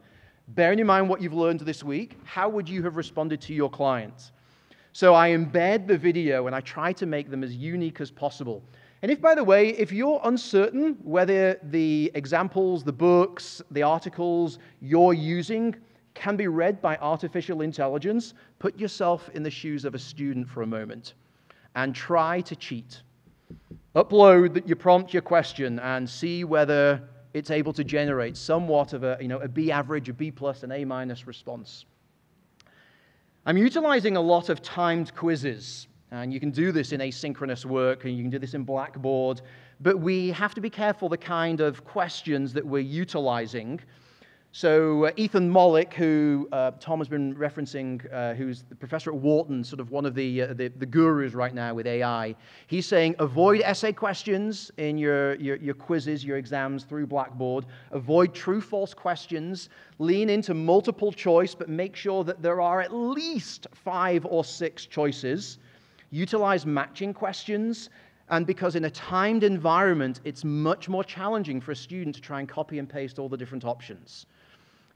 bearing in mind what you've learned this week, how would you have responded to your clients? So I embed the video and I try to make them as unique as possible. And if, by the way, if you're uncertain whether the examples, the books, the articles you're using can be read by artificial intelligence, put yourself in the shoes of a student for a moment and try to cheat. Upload your prompt, your question, and see whether it's able to generate somewhat of a, you know, a B average, a B plus, an A minus response. I'm utilizing a lot of timed quizzes, and you can do this in asynchronous work, and you can do this in Blackboard, but we have to be careful the kind of questions that we're utilizing so, uh, Ethan Mollick, who uh, Tom has been referencing, uh, who's the professor at Wharton, sort of one of the, uh, the, the, gurus right now with AI, he's saying avoid essay questions in your, your, your quizzes, your exams through Blackboard, avoid true false questions, lean into multiple choice, but make sure that there are at least five or six choices. Utilize matching questions. And because in a timed environment, it's much more challenging for a student to try and copy and paste all the different options.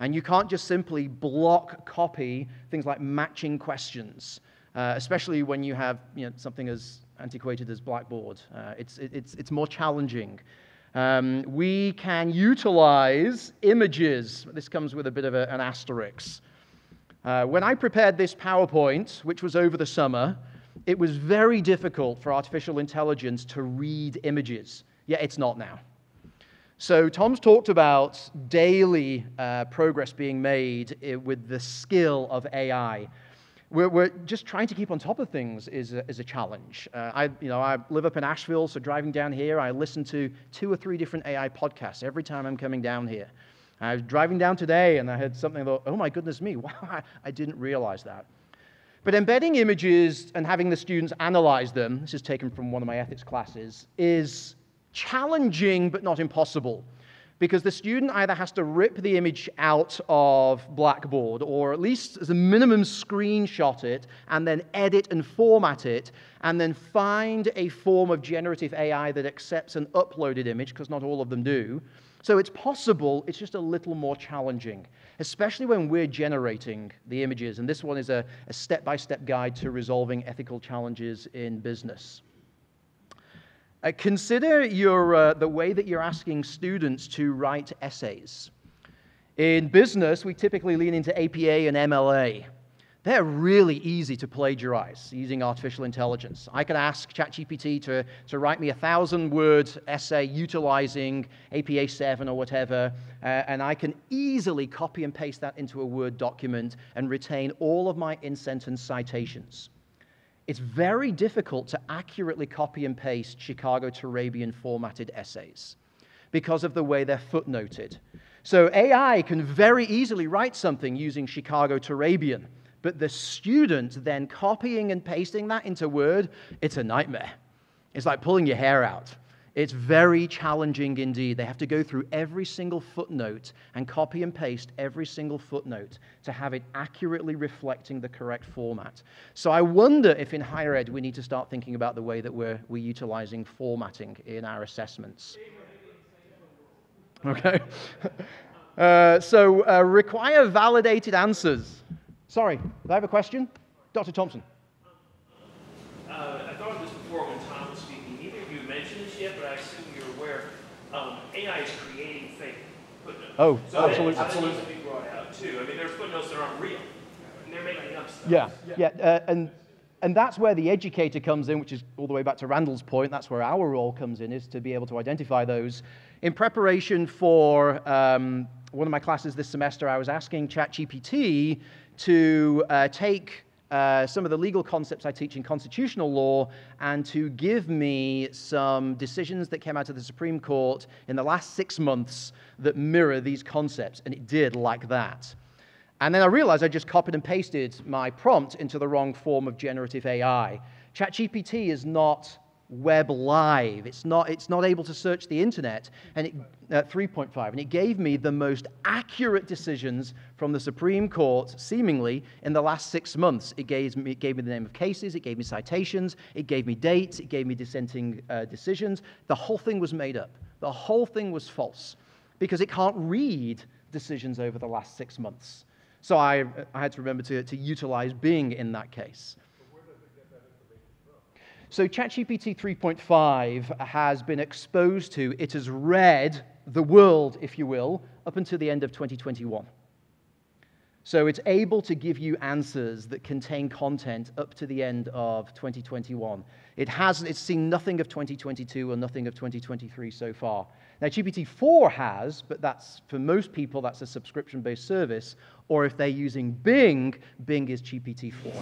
And you can't just simply block copy things like matching questions, uh, especially when you have you know, something as antiquated as Blackboard. Uh, it's, it's, it's more challenging. Um, we can utilize images. This comes with a bit of a, an asterisk. Uh, when I prepared this PowerPoint, which was over the summer, it was very difficult for artificial intelligence to read images. Yeah, it's not now. So, Tom's talked about daily uh, progress being made eh, with the skill of AI. We're, we're, just trying to keep on top of things is a, is a challenge. Uh, I, you know, I live up in Asheville, so driving down here, I listen to two or three different AI podcasts every time I'm coming down here. I was driving down today and I heard something that, oh my goodness me, wow, I didn't realize that. But embedding images and having the students analyze them, this is taken from one of my ethics classes, is challenging but not impossible because the student either has to rip the image out of Blackboard or at least as a minimum screenshot it and then edit and format it and then find a form of generative AI that accepts an uploaded image because not all of them do. So it's possible, it's just a little more challenging, especially when we're generating the images. And this one is a step by step guide to resolving ethical challenges in business. Uh, consider your, uh, the way that you're asking students to write essays. In business, we typically lean into APA and MLA. They're really easy to plagiarize using artificial intelligence. I can ask ChatGPT to, to write me a thousand word essay utilizing APA 7 or whatever, uh, and I can easily copy and paste that into a Word document and retain all of my in sentence citations. It's very difficult to accurately copy and paste Chicago Turabian formatted essays because of the way they're footnoted. So AI can very easily write something using Chicago Turabian, but the student then copying and pasting that into Word, it's a nightmare. It's like pulling your hair out. It's very challenging indeed. They have to go through every single footnote and copy and paste every single footnote to have it accurately reflecting the correct format. So I wonder if in higher ed we need to start thinking about the way that we're, we're utilizing formatting in our assessments. Okay. Uh, so uh, require validated answers. Sorry, do I have a question? Dr. Thompson. Uh, I thought of this before when Tom was speaking. Neither of you mentioned this yet, but I assume you're aware. Um, AI is creating fake footnotes. Oh, so absolutely. that needs to be brought out too. I mean, there's footnotes that aren't real, and they're making up stuff. Yeah, yeah, uh, and and that's where the educator comes in, which is all the way back to Randall's point. That's where our role comes in, is to be able to identify those. In preparation for um, one of my classes this semester, I was asking ChatGPT to uh, take uh, some of the legal concepts I teach in constitutional law and to give me some decisions that came out of the Supreme Court in the last six months that mirror these concepts. And it did like that. And then I realized I just copied and pasted my prompt into the wrong form of generative AI. ChatGPT is not web live. It's not, it's not able to search the internet, and it, uh, 3.5. And it gave me the most accurate decisions from the Supreme Court, seemingly, in the last six months. It gave me, it gave me the name of cases, it gave me citations, it gave me dates, it gave me dissenting uh, decisions. The whole thing was made up. The whole thing was false because it can't read decisions over the last six months. So I, I had to remember to, to utilize Bing in that case. So, ChatGPT 3.5 has been exposed to, it has read the world, if you will, up until the end of 2021. So, it's able to give you answers that contain content up to the end of 2021. It has, it's seen nothing of 2022 or nothing of 2023 so far. Now, GPT 4 has, but that's for most people, that's a subscription based service. Or if they're using Bing, Bing is GPT 4.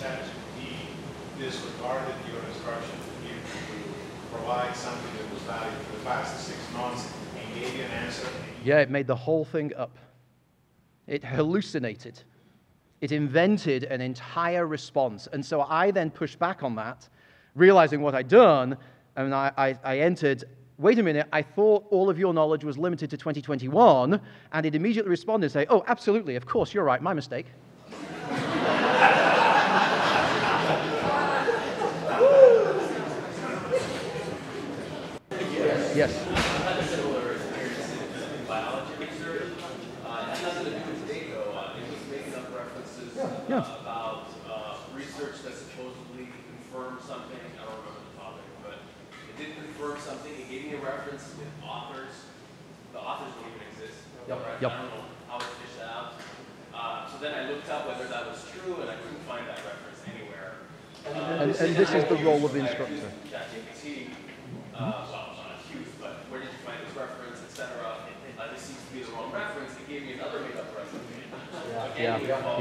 ChatGPT disregarded your instruction to provide something that was valid for the past six months and gave you an answer? Yeah, it made the whole thing up. It hallucinated. It invented an entire response. And so I then pushed back on that, realizing what I'd done, and I, I, I entered wait a minute, I thought all of your knowledge was limited to 2021, and it immediately responded and say, oh, absolutely, of course, you're right, my mistake. Yes. I had a similar experience in biology research. Uh, it nothing to do with data, though. Uh, it was making up references Yeah. uh, about uh, research that supposedly confirmed something. I don't remember the topic, but it did confirm something. It gave me a reference with authors. The authors don't even exist. Yep. Right? Yep. I don't know how it fished that out. Uh, so then I looked up whether that was true, and I couldn't find that reference anywhere. Uh, And, and this is the role of the instructor. accused ChatGPT, uh, well, not accused, but where did you find this reference, et cetera. Uh, this seems to be the wrong reference. It gave me another made-up reference. Yeah, Again, with false, yeah. uh, author, or including a title for the article.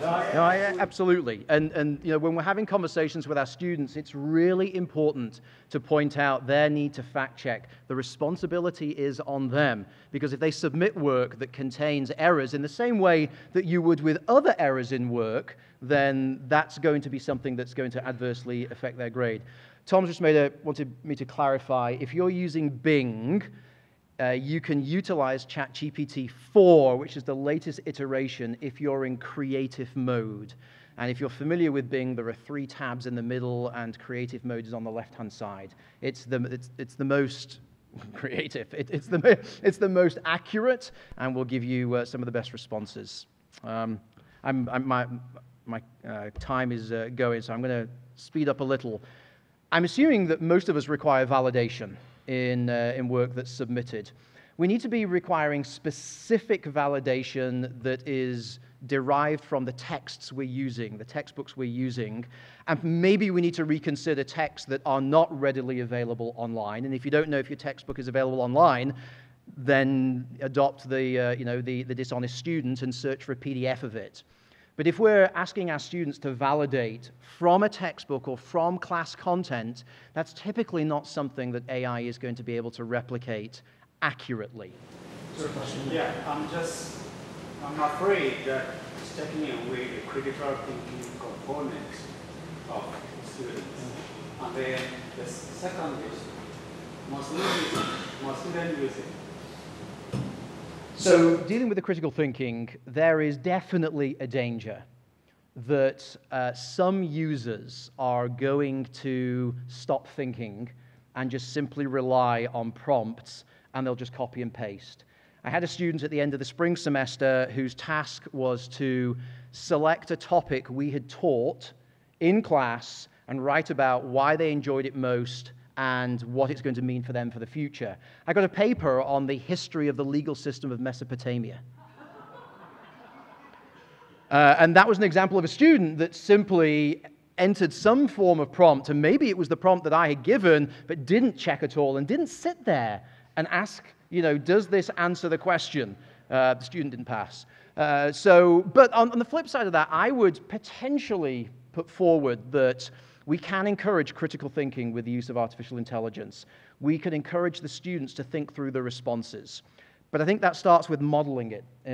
No, I, absolutely. And, and you know, when we're having conversations with our students, it's really important to point out their need to fact check. The responsibility is on them because if they submit work that contains errors in the same way that you would with other errors in work, then that's going to be something that's going to adversely affect their grade. Tom just made a, wanted me to clarify if you're using Bing, uh, you can utilize ChatGPT 4, which is the latest iteration, if you're in creative mode. And if you're familiar with Bing, there are three tabs in the middle, and creative mode is on the left hand side. It's the, it's, it's the most creative. It, it's, the, it's the most accurate and will give you uh, some of the best responses. Um, I'm, I'm, my my uh, time is uh, going, so I'm going to speed up a little. I'm assuming that most of us require validation in, uh, in work that's submitted. We need to be requiring specific validation that is derived from the texts we're using, the textbooks we're using. And maybe we need to reconsider texts that are not readily available online. And if you don't know if your textbook is available online, then adopt the, uh, you know, the, the dishonest student and search for a PDF of it. But if we're asking our students to validate from a textbook or from class content, that's typically not something that AI is going to be able to replicate accurately. Yeah, I'm just, I'm afraid that it's taking away the critical thinking component of students. And then the second is, must use it, must student use it? So, dealing with the critical thinking, there is definitely a danger that uh, some users are going to stop thinking and just simply rely on prompts and they'll just copy and paste. I had a student at the end of the spring semester whose task was to select a topic we had taught in class and write about why they enjoyed it most and what it's going to mean for them for the future. I got a paper on the history of the legal system of Mesopotamia. Uh, and that was an example of a student that simply entered some form of prompt, and maybe it was the prompt that I had given, but didn't check at all and didn't sit there and ask, you know, does this answer the question? Uh, the student didn't pass. Uh, so, but on, on the flip side of that, I would potentially put forward that we can encourage critical thinking with the use of artificial intelligence. We can encourage the students to think through the responses. But I think that starts with modeling it uh,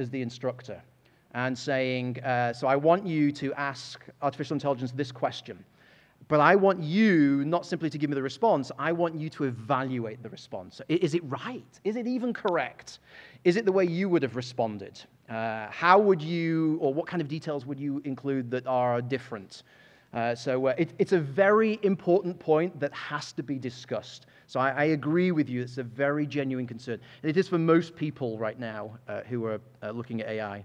as the instructor and saying, uh, so I want you to ask artificial intelligence this question. But I want you not simply to give me the response, I want you to evaluate the response. Is it right? Is it even correct? Is it the way you would have responded? Uh, how would you, or what kind of details would you include that are different? Uh, so uh, it, it's a very important point that has to be discussed. So I, I, agree with you, it's a very genuine concern. And it is for most people right now uh, who are uh, looking at AI.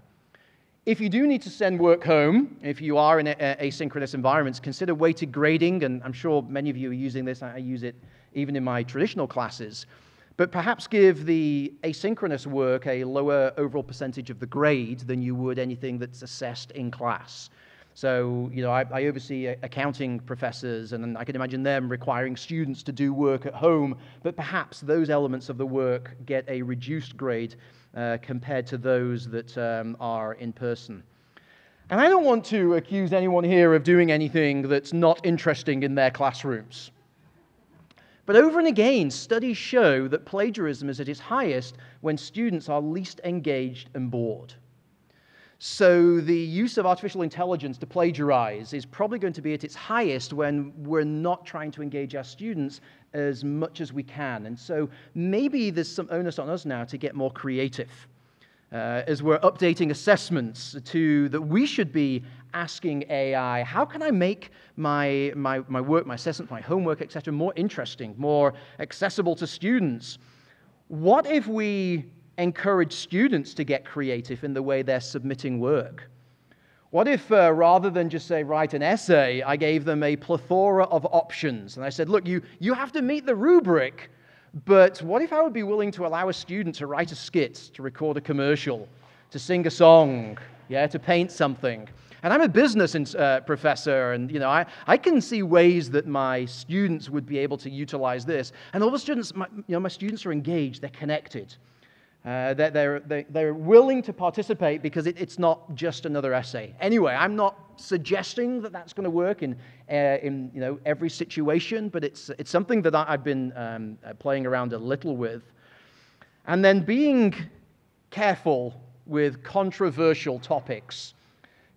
If you do need to send work home, if you are in a, a, asynchronous environments, consider weighted grading, and I'm sure many of you are using this. I use it even in my traditional classes. But perhaps give the asynchronous work a lower overall percentage of the grade than you would anything that's assessed in class. So, you know, I, I, oversee accounting professors, and I can imagine them requiring students to do work at home, but perhaps those elements of the work get a reduced grade uh, compared to those that um, are in person. And I don't want to accuse anyone here of doing anything that's not interesting in their classrooms. But over and again, studies show that plagiarism is at its highest when students are least engaged and bored. So the use of artificial intelligence to plagiarize is probably going to be at its highest when we're not trying to engage our students as much as we can. And so maybe there's some onus on us now to get more creative. Uh, as we're updating assessments to that we should be asking AI, how can I make my, my, my work, my assessment, my homework, etc., more interesting, more accessible to students? What if we encourage students to get creative in the way they're submitting work? What if, uh, rather than just say, write an essay, I gave them a plethora of options? And I said, look, you, you have to meet the rubric, but what if I would be willing to allow a student to write a skit, to record a commercial, to sing a song, yeah, to paint something? And I'm a business uh, professor, and you know, I, I can see ways that my students would be able to utilize this. And all the students, my, you know, my students are engaged, they're connected. Uh, they're, they're, they're willing to participate because it, it's not just another essay. Anyway, I'm not suggesting that that's going to work in, uh, in you know, every situation, but it's, it's something that I've been um, uh, playing around a little with. And then being careful with controversial topics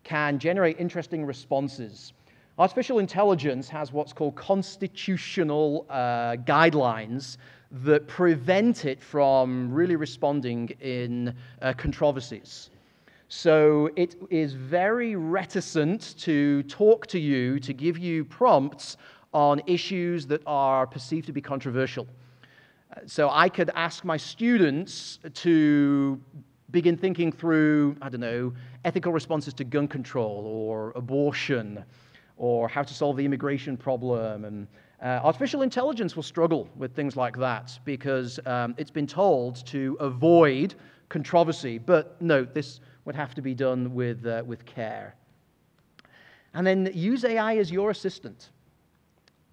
can generate interesting responses. Artificial intelligence has what's called constitutional uh, guidelines that prevent it from really responding in uh, controversies. So it is very reticent to talk to you, to give you prompts on issues that are perceived to be controversial. So I could ask my students to begin thinking through, I don't know, ethical responses to gun control or abortion or how to solve the immigration problem. And uh, artificial intelligence will struggle with things like that because um, it's been told to avoid controversy. But note, this would have to be done with, uh, with care. And then use AI as your assistant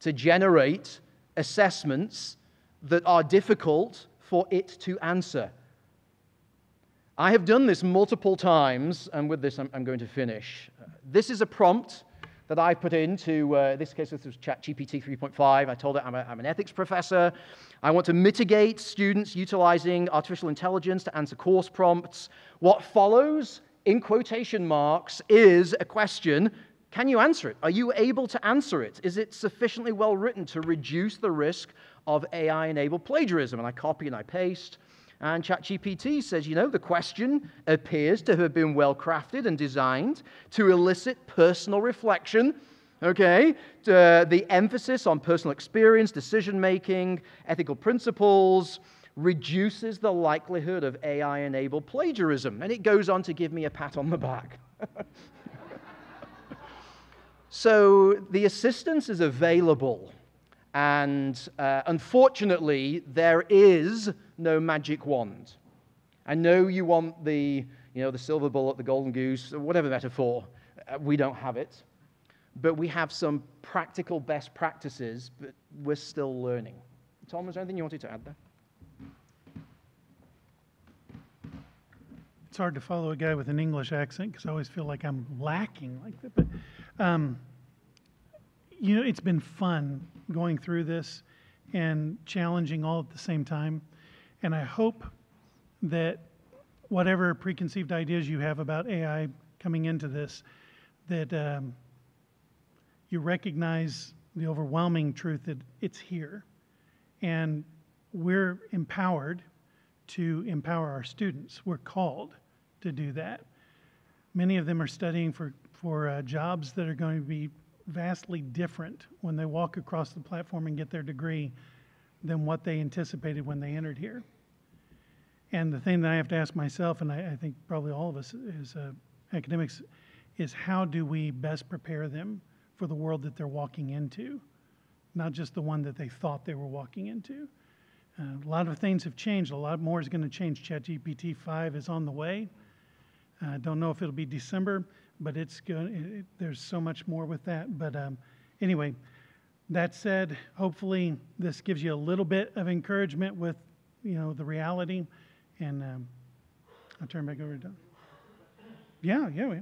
to generate assessments that are difficult for it to answer. I have done this multiple times, and with this, I'm, I'm going to finish. Uh, this is a prompt that I put into, uh, this case, this was ChatGPT 3.5. I told it I'm, a, I'm an ethics professor. I want to mitigate students utilizing artificial intelligence to answer course prompts. What follows, in quotation marks, is a question Can you answer it? Are you able to answer it? Is it sufficiently well written to reduce the risk of AI enabled plagiarism? And I copy and I paste. And ChatGPT says, you know, the question appears to have been well crafted and designed to elicit personal reflection. Okay, uh, the emphasis on personal experience, decision making, ethical principles reduces the likelihood of AI enabled plagiarism. And it goes on to give me a pat on the back. so the assistance is available. And uh, unfortunately, there is no magic wand. I know you want the, you know, the silver bullet, the golden goose, whatever metaphor. Uh, we don't have it. But we have some practical best practices, but we're still learning. Tom, is there anything you wanted to add there? It's hard to follow a guy with an English accent because I always feel like I'm lacking like that. But, um, you know, it's been fun going through this and challenging all at the same time. And I hope that whatever preconceived ideas you have about AI coming into this, that um, you recognize the overwhelming truth that it's here. And we're empowered to empower our students. We're called to do that. Many of them are studying for, for uh, jobs that are going to be vastly different when they walk across the platform and get their degree than what they anticipated when they entered here. And the thing that I have to ask myself, and I, I think probably all of us as uh, academics, is how do we best prepare them for the world that they're walking into, not just the one that they thought they were walking into. Uh, a lot of things have changed. A lot more is going to change. ChatGPT 5 is on the way. I uh, don't know if it'll be December, but it's good. It, there's so much more with that. But um, anyway, that said, hopefully this gives you a little bit of encouragement with, you know, the reality. And um, I'll turn back over to Don. Yeah, yeah, yeah.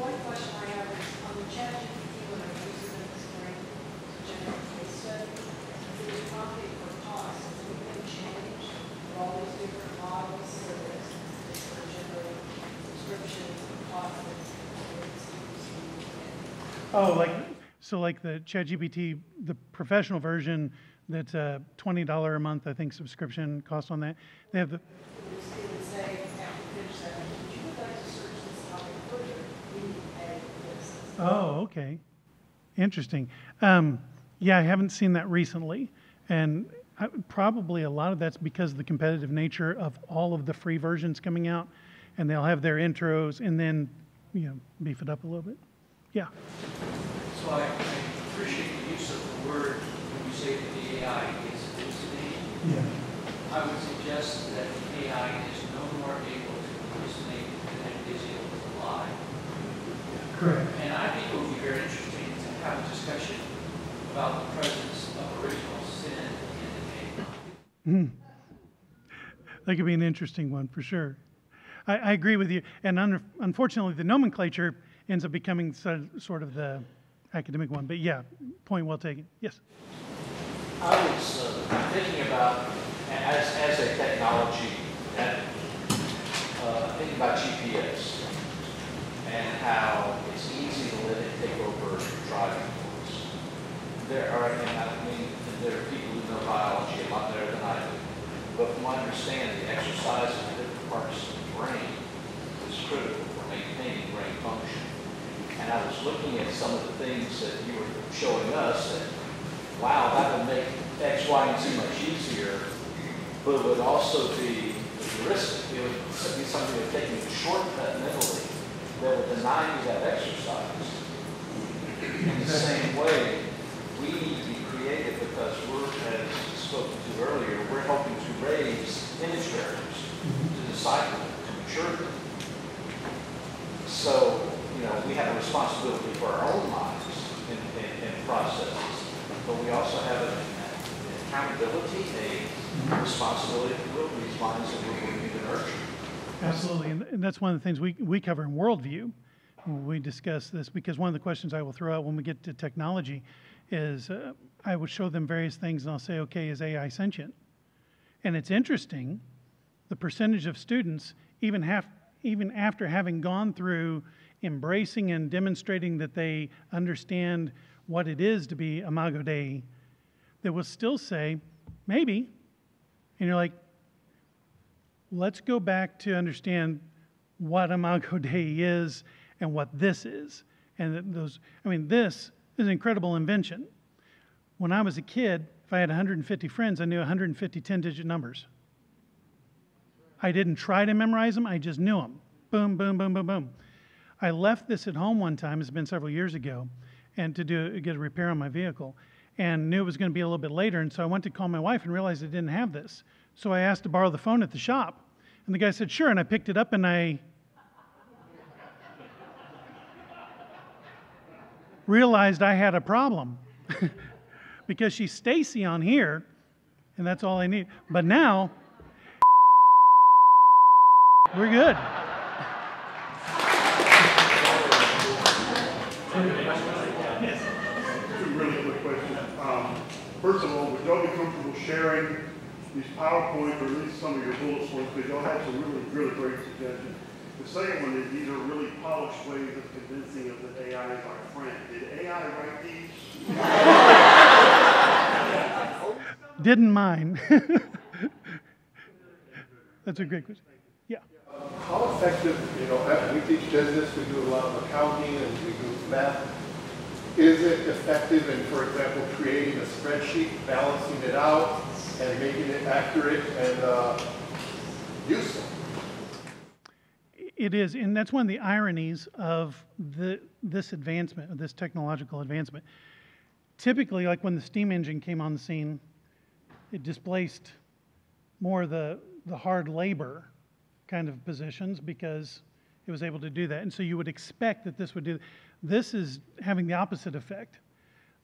One question I have is on the chat GPT when I it this morning to generate case study, it was prompting for costs. Has anything changed all these different models so that it's for generating subscriptions and costs Oh, like so, like the ChatGPT, the professional version that's a twenty dollar a month, I think, subscription cost on that. They have the. Oh, okay. Interesting. Um, yeah, I haven't seen that recently. And I, probably a lot of that's because of the competitive nature of all of the free versions coming out. And they'll have their intros and then, you know, beef it up a little bit. Yeah. I, appreciate the use of the word when you say that the AI is hallucinating. Yeah. I would suggest that AI is no more able to hallucinate than it is able to lie. Correct. And I think it would be very interesting to have a discussion about the presence of original sin in the data. Hmm. That could be an interesting one for sure. I, I agree with you. And un- unfortunately, the nomenclature ends up becoming so, sort of the academic one. But yeah, point well taken. Yes. I was uh, thinking about, as, as a technology, that, uh, thinking about GPS and how it's easy to let it take over driving for us. There are, and I mean, there are people who know biology a lot better than I do. But from my understanding, the exercise of different parts of the brain is critical for maintaining brain function. And I was looking at some of the things that you were showing us and wow, that would make X, Y, and Z much easier, but it would also be heuristic. It would be something that taking a shortcut mentally that would deny you that exercise. In the same way, we need to be creative because we're, as spoken to earlier, we're helping to raise image bearers, to disciple them, to mature them. So, you know, we have a responsibility for our own lives and, and, and processes, but we also have an, an accountability, a responsibility to build these minds that we're working to nurture. Absolutely, and and that's one of the things we, we cover in worldview. when We discuss this because one of the questions I will throw out when we get to technology is uh, I would show them various things and I'll say, okay, is AI sentient? And it's interesting, the percentage of students, even half, even after having gone through embracing and demonstrating that they understand what it is to be Imago Dei, they will still say, maybe. And you're like, let's go back to understand what Imago Dei is and what this is. And those, I mean, this is an incredible invention. When I was a kid, if I had 150 friends, I knew 150 10 digit numbers. I didn't try to memorize them, I just knew them. Boom, boom, boom, boom, boom. I left this at home one time, it's been several years ago, and to do get a repair on my vehicle, and knew it was going to be a little bit later, and so I went to call my wife and realized I didn't have this. So I asked to borrow the phone at the shop, and the guy said, "Sure," and I picked it up and I realized I had a problem because she's Stacy on here, and that's all I need. But now we're good. Two really quick questions. Um, First of all, would y'all be comfortable sharing these PowerPoint or at least some of your bullet points, because y'all had some really, really great suggestions. The second one is these are really polished ways of convincing of that AI is our friend. Did AI write these? Didn't mind. that's a great question. Yeah. How effective, you know, uh, we teach business, we do a lot of accounting and we do math. Is it effective in, for example, creating a spreadsheet, balancing it out, and making it accurate and uh, useful? It is, and that's one of the ironies of the, this advancement, of this technological advancement. Typically, like when the steam engine came on the scene, it displaced more the, the hard labor kind of positions because it was able to do that. And so you would expect that this would do. This is having the opposite effect.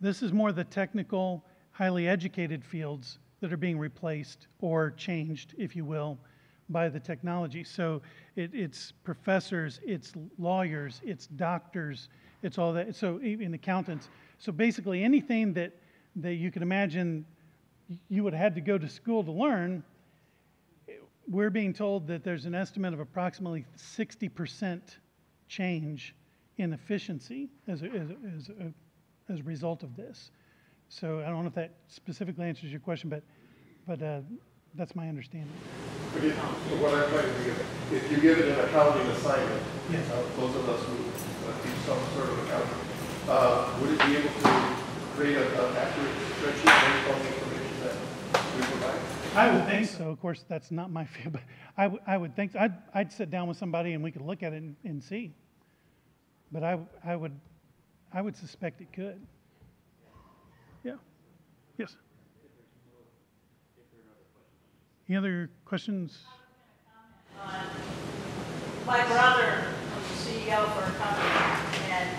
This is more the technical, highly educated fields that are being replaced or changed, if you will, by the technology. So it, it's professors, it's lawyers, it's doctors, it's all that. So even accountants. So basically, anything that that you can imagine you would have had to go to school to learn. We're being told that there's an estimate of approximately 60% change in efficiency as a, as a, as a, as a result of this. So I don't know if that specifically answers your question, but, but uh, that's my understanding. But if- What trying if you give it an accounting assignment, Yes. uh, those of us who uh, teach some sort of accounting, uh, would it be able to create an accurate spreadsheet based on the information that we provide? I would think so. Of course, that's not my field, but I, I would think, so. I'd, I'd sit down with somebody and we could look at it and, and see. But I, I would, I would suspect it could. Yeah. Yes. Any other questions? My brother was the CEO for a company, and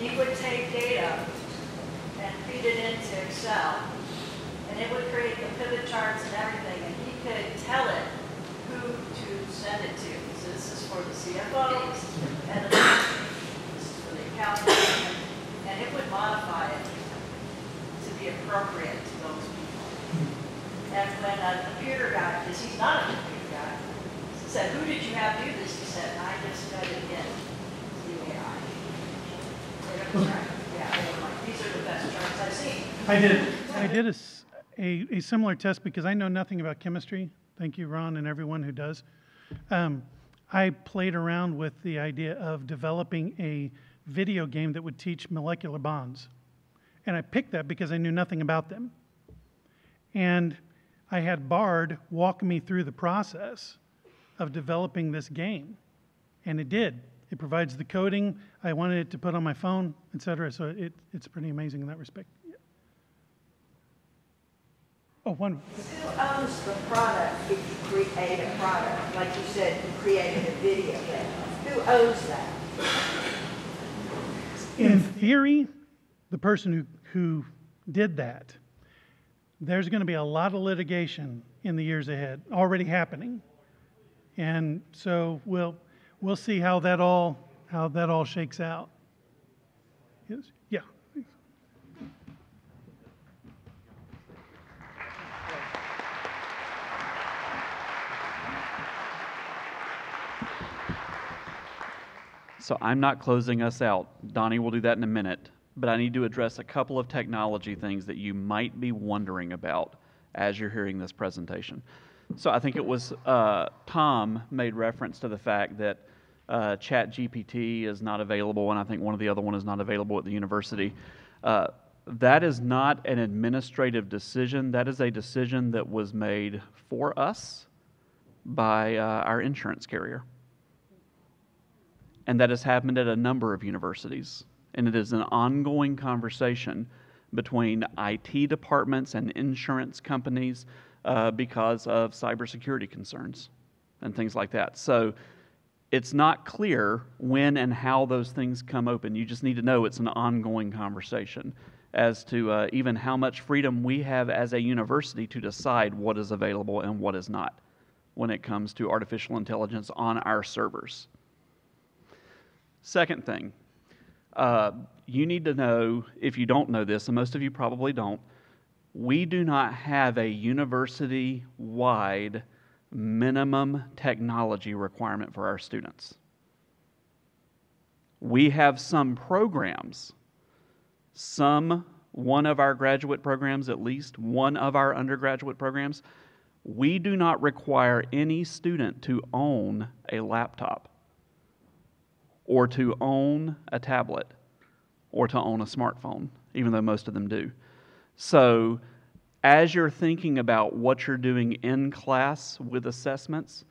he would take data and feed it into Excel, and it would create the pivot charts and everything, and he could tell it who to send it to. So this is for the CFO, for the editor, this is for the accountant, and it would modify it to be appropriate to those people. And when a computer guy, because he's not a computer guy, said, who did you have do this? He said, I just fed it in the AI. And it was right. Yeah, they were like, these are the best charts I've seen. I did. I did a similar test because I know nothing about chemistry. Thank you, Ron, and everyone who does. Um, I played around with the idea of developing a video game that would teach molecular bonds. And I picked that because I knew nothing about them. And I had Bard walk me through the process of developing this game. And it did. It provides the coding. I wanted it to put on my phone, et cetera. So it, it's pretty amazing in that respect. Oh, one. Who owns um, the product if you create a product? Like you said, you created a video game. Who owns that? In theory, the person who, who did that, there's going to be a lot of litigation in the years ahead, already happening. And so we'll, we'll see how that all, how that all shakes out. Yes? Yeah. So I'm not closing us out. Donnie will do that in a minute. But I need to address a couple of technology things that you might be wondering about as you're hearing this presentation. So I think it was uh, Tom made reference to the fact that uh, ChatGPT is not available, and I think one of the other one is not available at the university. Uh, that is not an administrative decision. That is a decision that was made for us by uh, our insurance carrier. And that has happened at a number of universities. And it is an ongoing conversation between IT departments and insurance companies uh, because of cybersecurity concerns and things like that. So it's not clear when and how those things come open. You just need to know it's an ongoing conversation as to uh, even how much freedom we have as a university to decide what is available and what is not when it comes to artificial intelligence on our servers. Second thing, uh, you need to know, if you don't know this, and most of you probably don't, we do not have a university wide minimum technology requirement for our students. We have some programs, some one of our graduate programs, at least one of our undergraduate programs, we do not require any student to own a laptop or to own a tablet or to own a smartphone, even though most of them do. So, as you're thinking about what you're doing in class with assessments,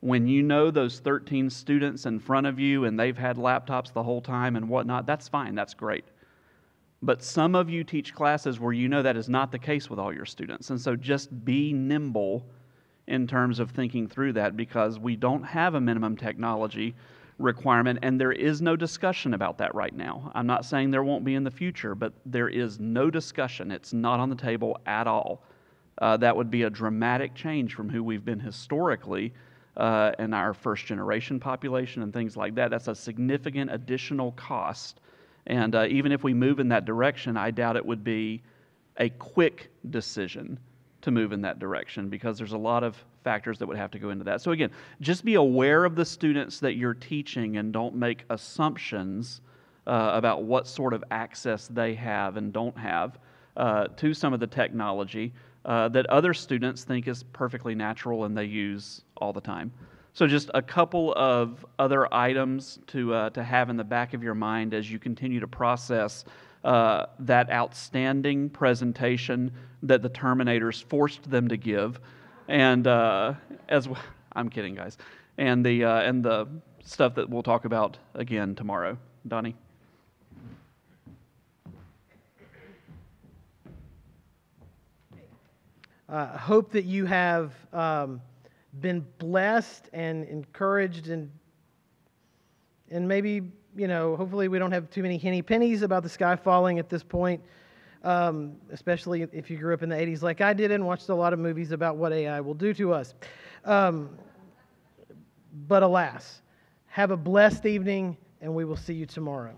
when you know those 13 students in front of you and they've had laptops the whole time and whatnot, that's fine, that's great. But some of you teach classes where you know that is not the case with all your students. And so just be nimble in terms of thinking through that because we don't have a minimum technology requirement, and there is no discussion about that right now. I'm not saying there won't be in the future, but there is no discussion. It's not on the table at all. Uh, that would be a dramatic change from who we've been historically uh, in our first generation population and things like that. That's a significant additional cost. And uh, even if we move in that direction, I doubt it would be a quick decision to move in that direction because there's a lot of factors that would have to go into that. So, again, just be aware of the students that you're teaching and don't make assumptions uh, about what sort of access they have and don't have uh, to some of the technology uh, that other students think is perfectly natural and they use all the time. So, just a couple of other items to, uh, to have in the back of your mind as you continue to process uh, that outstanding presentation that the Terminators forced them to give and uh, as I'm kidding, guys, and the uh, and the stuff that we'll talk about again tomorrow. Donnie. Uh, hope that you have um, been blessed and encouraged and and maybe you know hopefully we don't have too many henny pennies about the sky falling at this point um, especially if you grew up in the 80s like I did and watched a lot of movies about what AI will do to us. Um, but alas, have a blessed evening, and we will see you tomorrow.